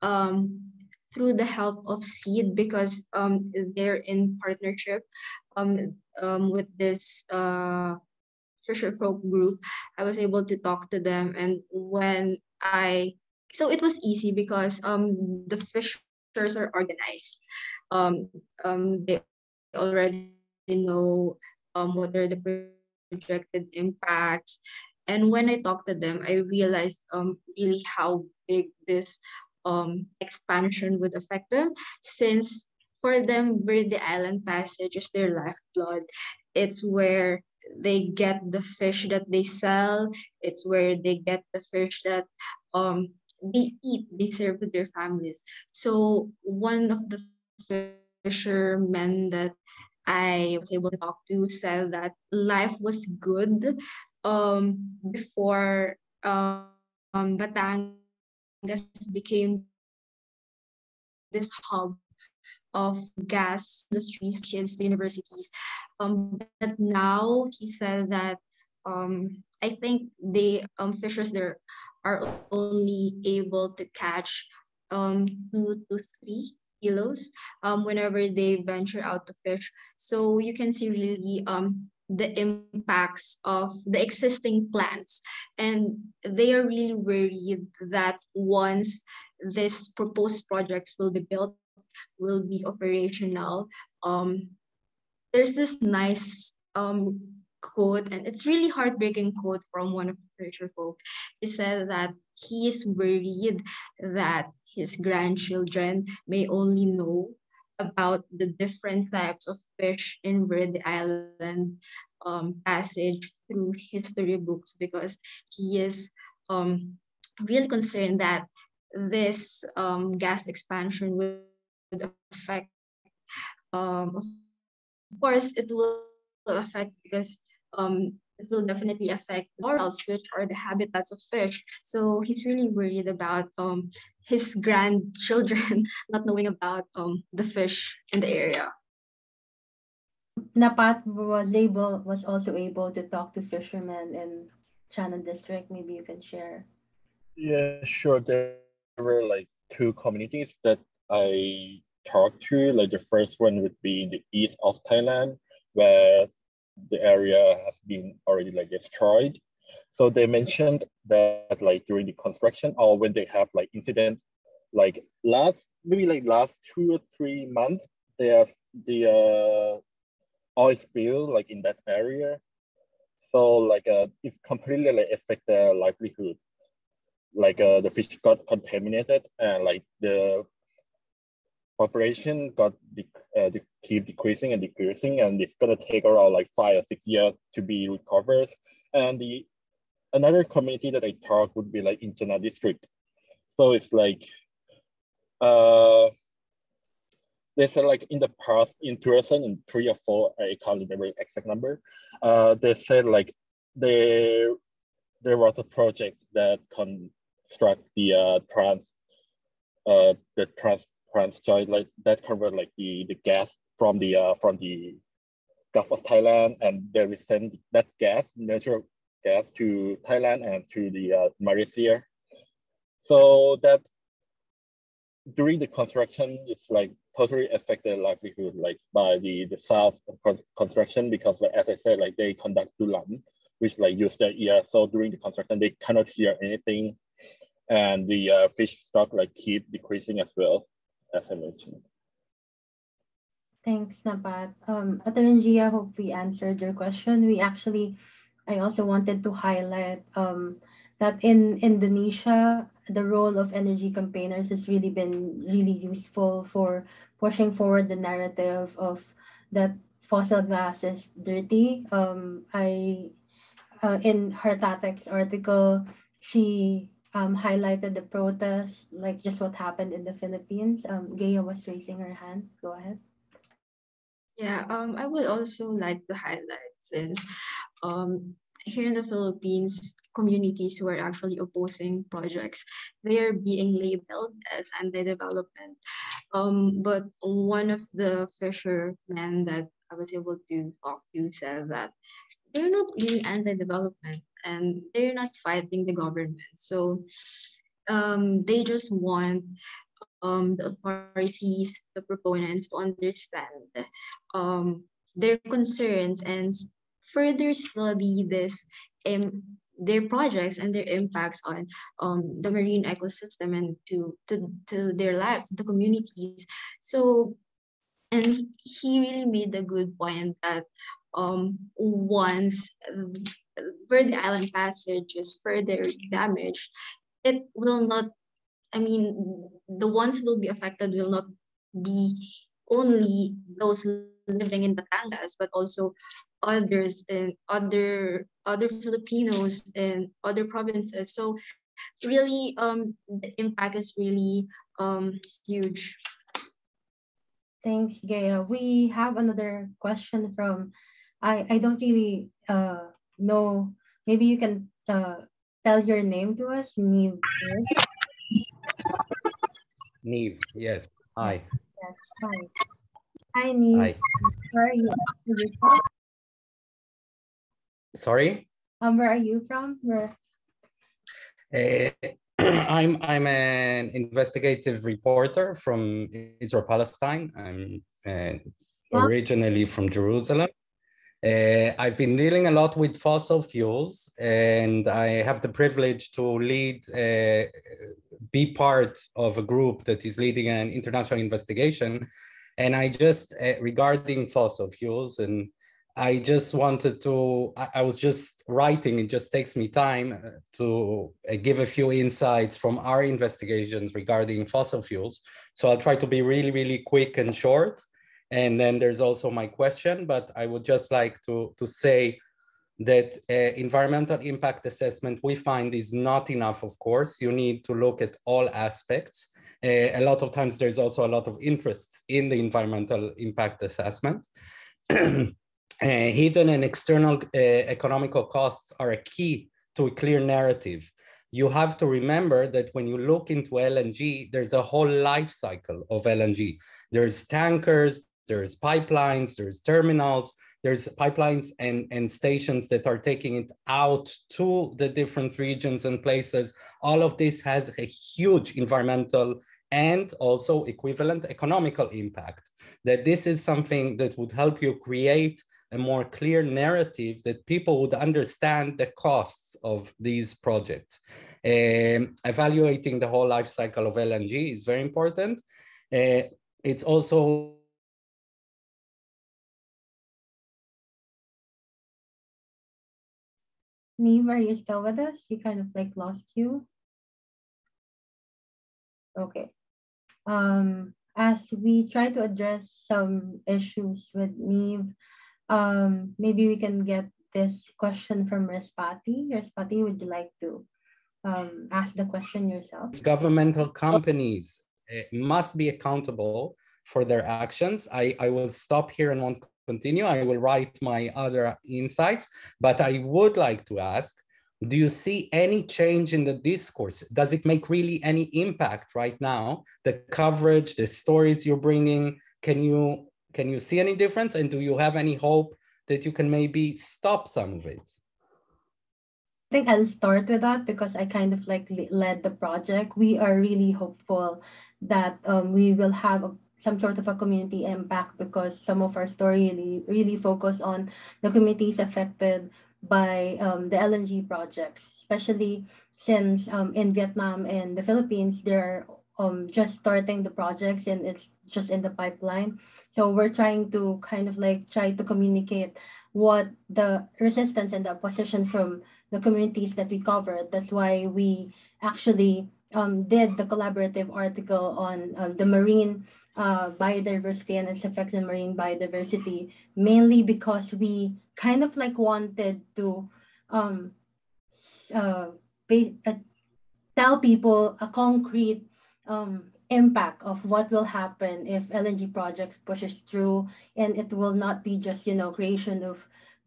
um, through the help of CEED, because um, they're in partnership um, um, with this uh, fisher folk group, I was able to talk to them. And when I, so it was easy because um the fishers are organized. Um, um they already know um what are the projected impacts. And when I talked to them, I realized um really how big this um expansion would affect them since for them Verde Island Passage is their lifeblood. It's where they get the fish that they sell. It's where they get the fish that um they eat, they serve to their families. So one of the fishermen that I was able to talk to said that life was good um before um Batangas became this hub of gas industries, kids, the universities. Um, but now he said that um, I think the um, fishers there are only able to catch um, two to three kilos um, whenever they venture out to fish. So you can see really um, the impacts of the existing plants. And they are really worried that once this proposed projects will be built, will be operational, um, there's this nice um, quote, and it's really heartbreaking quote from one of the fisher folk. He said that he is worried that his grandchildren may only know about the different types of fish in Verde Island um, passage through history books because he is um, really concerned that this um, gas expansion would affect, um, of course, it will affect because um, it will definitely affect corals, which are the habitats of fish. So he's really worried about um, his grandchildren not knowing about um, the fish in the area. Napat was able was also able to talk to fishermen in Chana district. Maybe you can share. Yeah, sure. There were like two communities that I talked to. Like the first one would be in the east of Thailand, where the area has been already like destroyed. So they mentioned that like during the construction or when they have like incidents, like last maybe like last two or three months, they have the uh, oil spill like in that area. So like uh, it's completely like affect their livelihood. Like uh, the fish got contaminated and like the population got uh, keep decreasing and decreasing, and it's gonna take around like five or six years to be recovered. And the another community that I talk would be like in Chana district. So it's like uh they said like in the past in 2003 or four, I can't remember the exact number. Uh, they said like there there was a project that construct the uh, trans uh, the trans joint like that convert like the the gas from the uh, from the Gulf of Thailand, and they will send that gas, natural gas, to Thailand and to the uh, Malaysia. So that during the construction, it's like totally affected livelihood, like by the the south construction, because like, as I said, like they conduct dulam, which like use their ear. So during the construction, they cannot hear anything, and the uh, fish stock like keep decreasing as well as I mentioned. Thanks, Napat. Um, Attorney Gia, hope we answered your question. We actually, I also wanted to highlight um, that in Indonesia, the role of energy campaigners has really been really useful for pushing forward the narrative of that fossil gas is dirty. Um, I, uh, in her Tatex article, she um, highlighted the protest, like just what happened in the Philippines. Um, Gaea was raising her hand. Go ahead. Yeah, um, I would also like to highlight since um, here in the Philippines, communities who are actually opposing projects, they are being labeled as anti-development. Um, but one of the fishermen that I was able to talk to said that they're not really anti-development and they're not fighting the government. So um, they just want um, the authorities, the proponents to understand um, their concerns and further study this um, their projects and their impacts on um, the marine ecosystem and to, to, to their lives, the communities. So, and he really made a good point that um, once Verde Island passage is further damaged, it will not, I mean, the ones will be affected will not be only those living in Batangas, but also others and other other Filipinos in other provinces. So really um the impact is really um huge. Thanks, Gaea. We have another question from I, I don't really uh know. Maybe you can uh, tell your name to us, Neve. Neve, yes. Hi. Yes, hi. Hi, Neve. Hi. Where are you? from? Sorry? Um, where are you from? Where? Uh, I'm I'm an investigative reporter from Israel Palestine. I'm uh, originally from Jerusalem, Uh, I've been dealing a lot with fossil fuels, and I have the privilege to lead, uh, be part of a group that is leading an international investigation. And I just, uh, regarding fossil fuels, and I just wanted to, I, I, was just writing, it just takes me time uh, to uh, give a few insights from our investigations regarding fossil fuels. So I'll try to be really, really quick and short. And then there's also my question, but I would just like to, to say that uh, environmental impact assessment we find is not enough, of course. You need to look at all aspects. Uh, a lot of times there's also a lot of interests in the environmental impact assessment. uh, hidden and external uh, economical costs are a key to a clear narrative. You have to remember that when you look into LNG, there's a whole life cycle of LNG. There's tankers, there's pipelines, there's terminals, there's pipelines and, and stations that are taking it out to the different regions and places. All of this has a huge environmental and also equivalent economical impact. That this is something that would help you create a more clear narrative that people would understand the costs of these projects. Um, evaluating the whole life cycle of LNG is very important. Uh, it's also Neve, are you still with us? You kind of like lost you. Okay. Um, as we try to address some issues with Neve, um, maybe we can get this question from Respati. Respati, would you like to um, ask the question yourself? Governmental companies must be accountable for their actions. I, I will stop here and want continue. I will write my other insights, but I would like to ask, do you see any change in the discourse? Does it make really any impact right now? The coverage, the stories you're bringing, can you, can you see any difference? And do you have any hope that you can maybe stop some of it? I think I'll start with that because I kind of like led the project. We are really hopeful that um, we will have a some sort of a community impact because some of our story really, really focus on the communities affected by um, the LNG projects, especially since um, in Vietnam and the Philippines, they're um, just starting the projects and it's just in the pipeline. So we're trying to kind of like try to communicate what the resistance and the opposition from the communities that we covered. That's why we actually um, did the collaborative article on um, the marine uh, biodiversity and its effects on marine biodiversity, mainly because we kind of like wanted to um, uh, uh, tell people a concrete um, impact of what will happen if LNG projects pushes through, and it will not be just you know creation of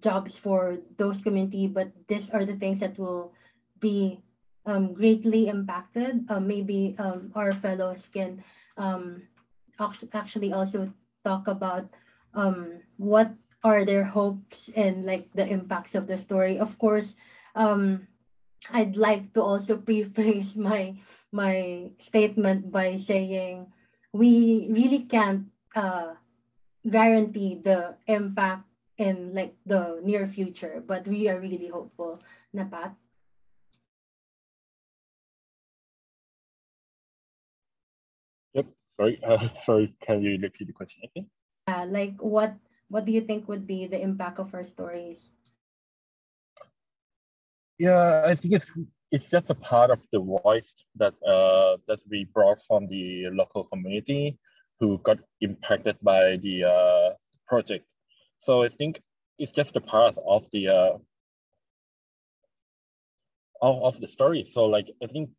jobs for those community, but these are the things that will be um, greatly impacted. Uh, maybe um, our fellows can um, actually also talk about um, what are their hopes and like the impacts of the story. Of course, um, I'd like to also preface my my statement by saying we really can't uh, guarantee the impact in like the near future, but we are really hopeful. Napat. Sorry, uh, sorry, can you repeat the question again? Uh, like what what do you think would be the impact of our stories? Yeah, I think it's it's just a part of the voice that uh, that we brought from the local community who got impacted by the uh, project. So I think it's just a part of the uh, of, of the story. So like I think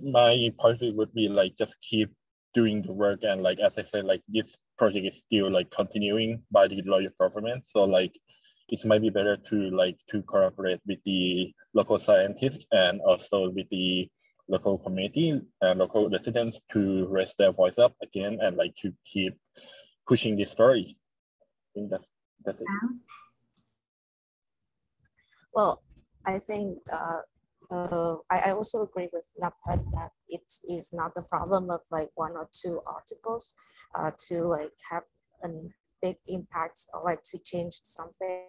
my point would be like just keep doing the work and like as I said, like this project is still like continuing by the local government. So like it might be better to like to cooperate with the local scientists and also with the local community and local residents to raise their voice up again and like to keep pushing this story. I think that's that's it. Well, I think uh, uh, I, I also agree with Napat that it is not the problem of like one or two articles uh, to like have a big impacts or like to change something.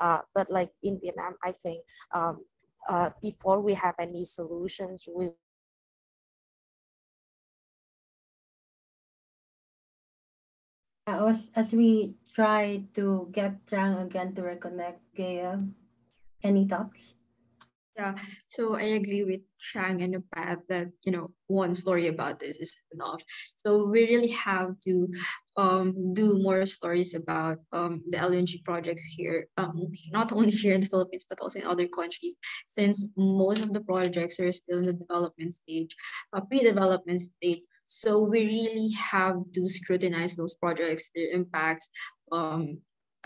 Uh, but like in Vietnam, I think um, uh, before we have any solutions, we as, as we try to get Trang again to reconnect, Gaea, any thoughts? Yeah, so I agree with Trang and Pat that you know one story about this is enough. So we really have to um, do more stories about um, the LNG projects here, um, not only here in the Philippines but also in other countries, since most of the projects are still in the development stage, uh, pre-development stage. So we really have to scrutinize those projects, their impacts, um,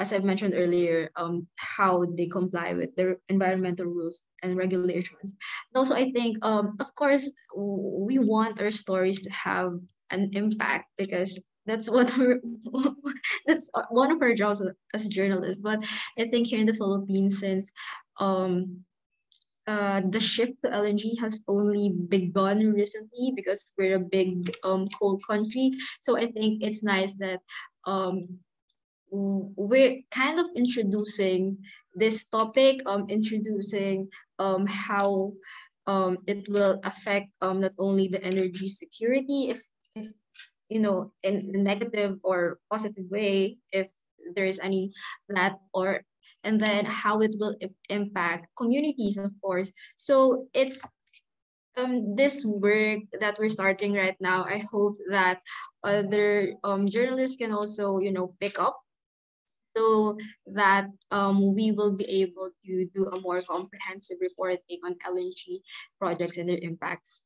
as I mentioned earlier, um, how they comply with their environmental rules and regulations. And also, I think, um, of course, we want our stories to have an impact because that's what we're, that's one of our jobs as journalists. But I think here in the Philippines, since um, uh, the shift to LNG has only begun recently because we're a big um, coal country. So I think it's nice that um, we're kind of introducing this topic, um, introducing um, how um, it will affect um, not only the energy security, if, if you know, in a negative or positive way, if there is any that, or and then how it will impact communities, of course. So it's um, this work that we're starting right now, I hope that other um, journalists can also, you know, pick up so that um, we will be able to do a more comprehensive reporting on LNG projects and their impacts.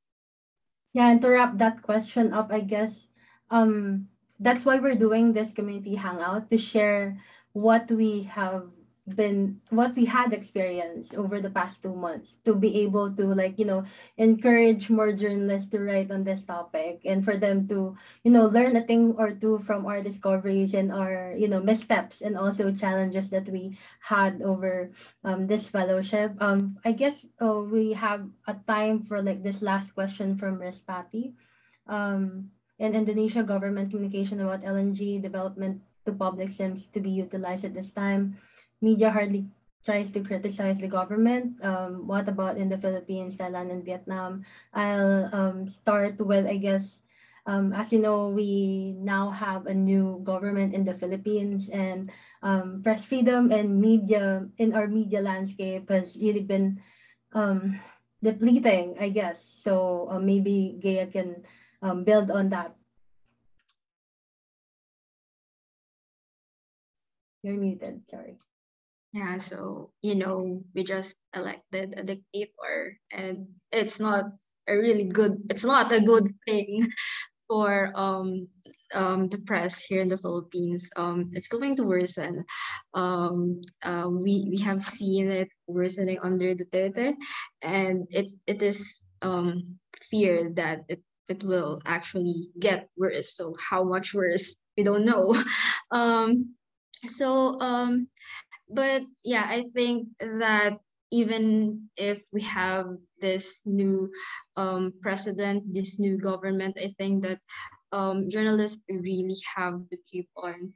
Yeah, and to wrap that question up, I guess um, that's why we're doing this community hangout to share what we have been what we had experienced over the past two months to be able to like you know encourage more journalists to write on this topic and for them to you know learn a thing or two from our discoveries and our you know missteps and also challenges that we had over um, this fellowship. Um i guess uh, we have a time for like this last question from. Patty. Um in Indonesia government communication about LNG development to public seems to be utilized at this time media hardly tries to criticize the government. Um, what about in the Philippines, Thailand, and Vietnam? I'll um, start with, I guess, um, as you know, we now have a new government in the Philippines, and um, press freedom and media in our media landscape has really been um, depleting, I guess. So uh, maybe Gaea can um, build on that. You're muted, sorry. Yeah, so you know, we just elected a dictator, and it's not a really good. It's not a good thing for um um the press here in the Philippines. Um, it's going to worsen. Um, uh, we we have seen it worsening under Duterte, and it's it is um feared that it it will actually get worse. So how much worse we don't know. um, so um but yeah, I think that even if we have this new um, president, this new government, I think that um, journalists really have to keep on,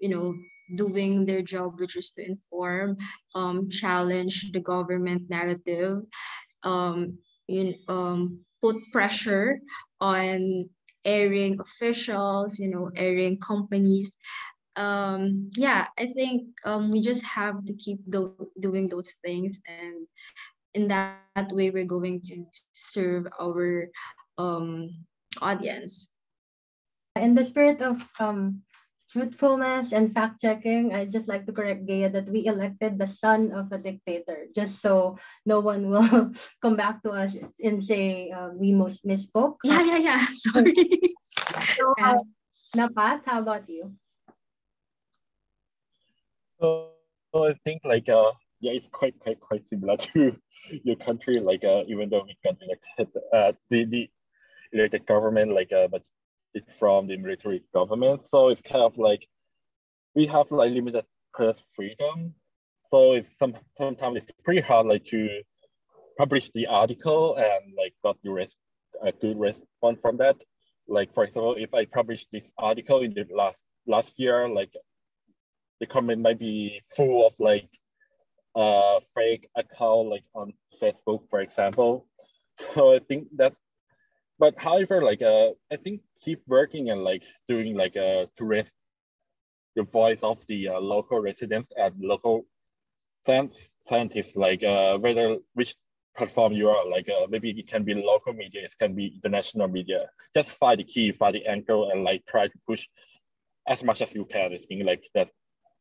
you know, doing their job, which is to inform, um, challenge the government narrative, um, in, um, put pressure on erring officials, you know, erring companies um, yeah, I think um, we just have to keep do- doing those things, and in that, that way, we're going to serve our um, audience. In the spirit of um, truthfulness and fact checking, I just like to correct Gaea that we elected the son of a dictator, just so no one will come back to us and say uh, we most misspoke. Yeah, yeah, yeah. Sorry. so, uh, Napat, how about you? So, so I think like uh yeah, it's quite quite quite similar to your country. Like uh, even though we got elected, uh, the the elected government like uh, but it's from the military government, so it's kind of like we have like limited press freedom. So it's some sometimes it's pretty hard like to publish the article and like got the rest a good response from that. like for example, if I publish this article in the last last year, like the comment might be full of like uh fake account like on Facebook, for example. So I think that but however, like uh I think keep working and like doing like a uh, to raise the voice of the uh, local residents and local scientists, like uh, whether which platform you are, like uh, maybe it can be local media, it can be international media. Just find the key, find the angle, and like try to push as much as you can. I think like that's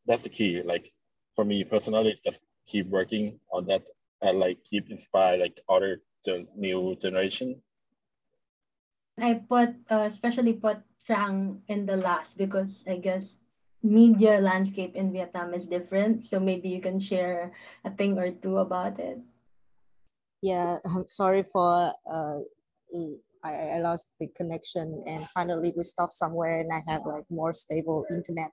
that's the key. Like for me personally, just keep working on that and like keep inspire like other the new generation I put uh, especially put Trang in the last because I guess media landscape in Vietnam is different. So maybe you can share a thing or two about it. Yeah, I'm sorry for uh, I, I lost the connection and finally we stopped somewhere and I have like more stable internet.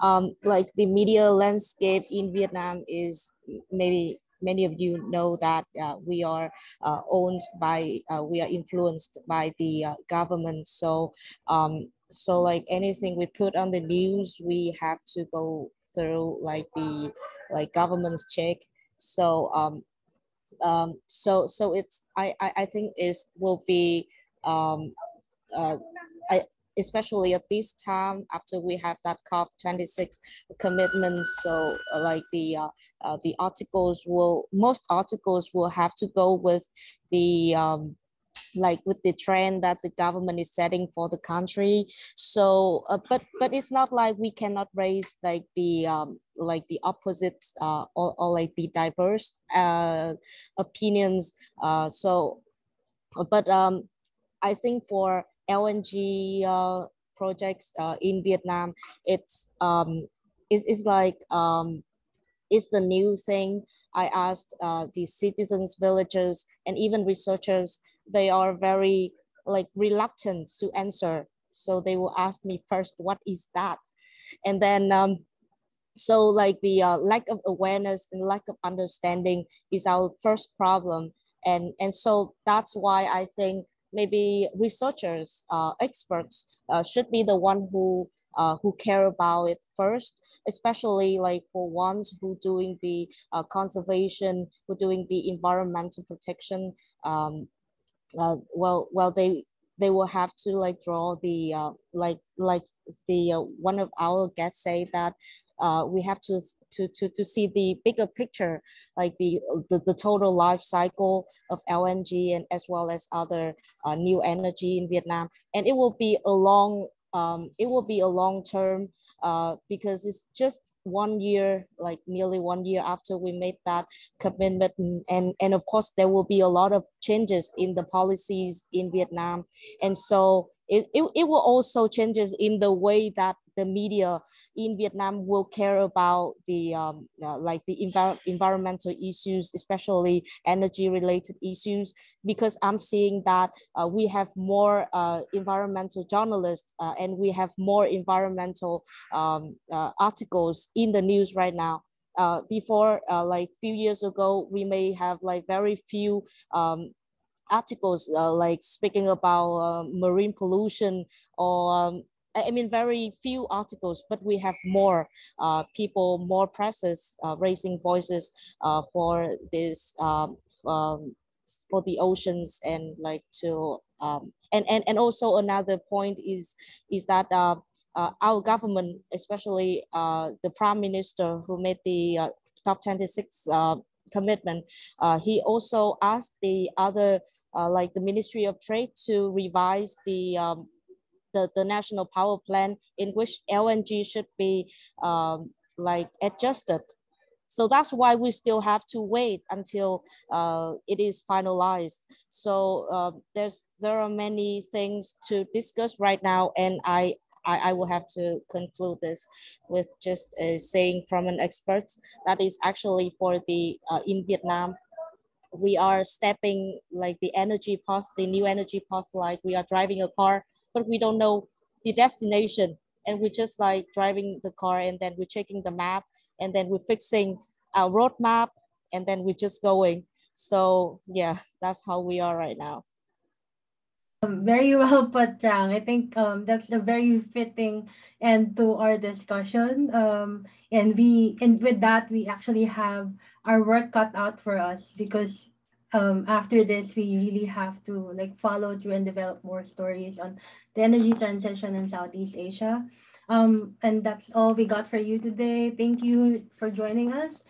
Um, like the media landscape in Vietnam is maybe many of you know that uh, we are uh, owned by, uh, we are influenced by the uh, government. So, um, so like anything we put on the news, we have to go through like the like government's check. So, um, um, so so it's I I, I think it will be um, uh, I especially at this time after we have that COP26 commitment. So uh, like the uh, uh, the articles will most articles will have to go with the um, like with the trend that the government is setting for the country so uh, but but it's not like we cannot raise like the um like the opposites uh or, or like the diverse uh opinions uh so but um i think for LNG uh, projects uh, in Vietnam. It's um, it's, it's like um, it's the new thing. I asked uh, the citizens, villagers, and even researchers. They are very like reluctant to answer. So they will ask me first, "What is that?" And then um, so like the uh, lack of awareness and lack of understanding is our first problem and and so that's why i think maybe researchers, uh, experts uh, should be the one who uh, who care about it first, especially like for ones who doing the uh, conservation, who doing the environmental protection. Um, uh, well, well, they they will have to like draw the uh, like like the uh, one of our guests say that uh, we have to, to, to, to see the bigger picture, like the, the, the total life cycle of LNG and as well as other uh, new energy in Vietnam. And it will be a long, um, it will be a long term uh, because it's just one year, like nearly one year after we made that commitment. And, and of course, there will be a lot of changes in the policies in Vietnam. And so it, it, it will also changes in the way that the media in Vietnam will care about the um, uh, like the envir environmental issues, especially energy related issues, because I'm seeing that uh, we have more uh, environmental journalists uh, and we have more environmental um, uh, articles in the news right now. Uh, before, like few years ago, we may have like very few um, articles uh, like speaking about uh, marine pollution or um, I mean, very few articles, but we have more uh, people, more presses uh, raising voices uh, for this, um, um, for the oceans and like to, um, and, and, and also another point is, is that uh, our government, especially the prime minister who made the uh, COP26 uh, commitment, uh, he also asked the other, uh, like the Ministry of Trade to revise the um, the, the national power plan in which LNG should be um, like adjusted. So that's why we still have to wait until uh, it is finalized. So uh, there's there are many things to discuss right now, and I I, I will have to conclude this with just a saying from an expert that is actually for the uh, in Vietnam we are stepping like the energy path, the new energy path, like we are driving a car but we don't know the destination. And we just like driving the car and then we're checking the map and then we're fixing our road map and then we're just going. So yeah, that's how we are right now. Um, very well put, Trang. I think um, that's a very fitting end to our discussion. Um, and we and with that, we actually have our work cut out for us because um, after this, we really have to like follow through and develop more stories on the energy transition in Southeast Asia. Um, and that's all we got for you today. Thank you for joining us.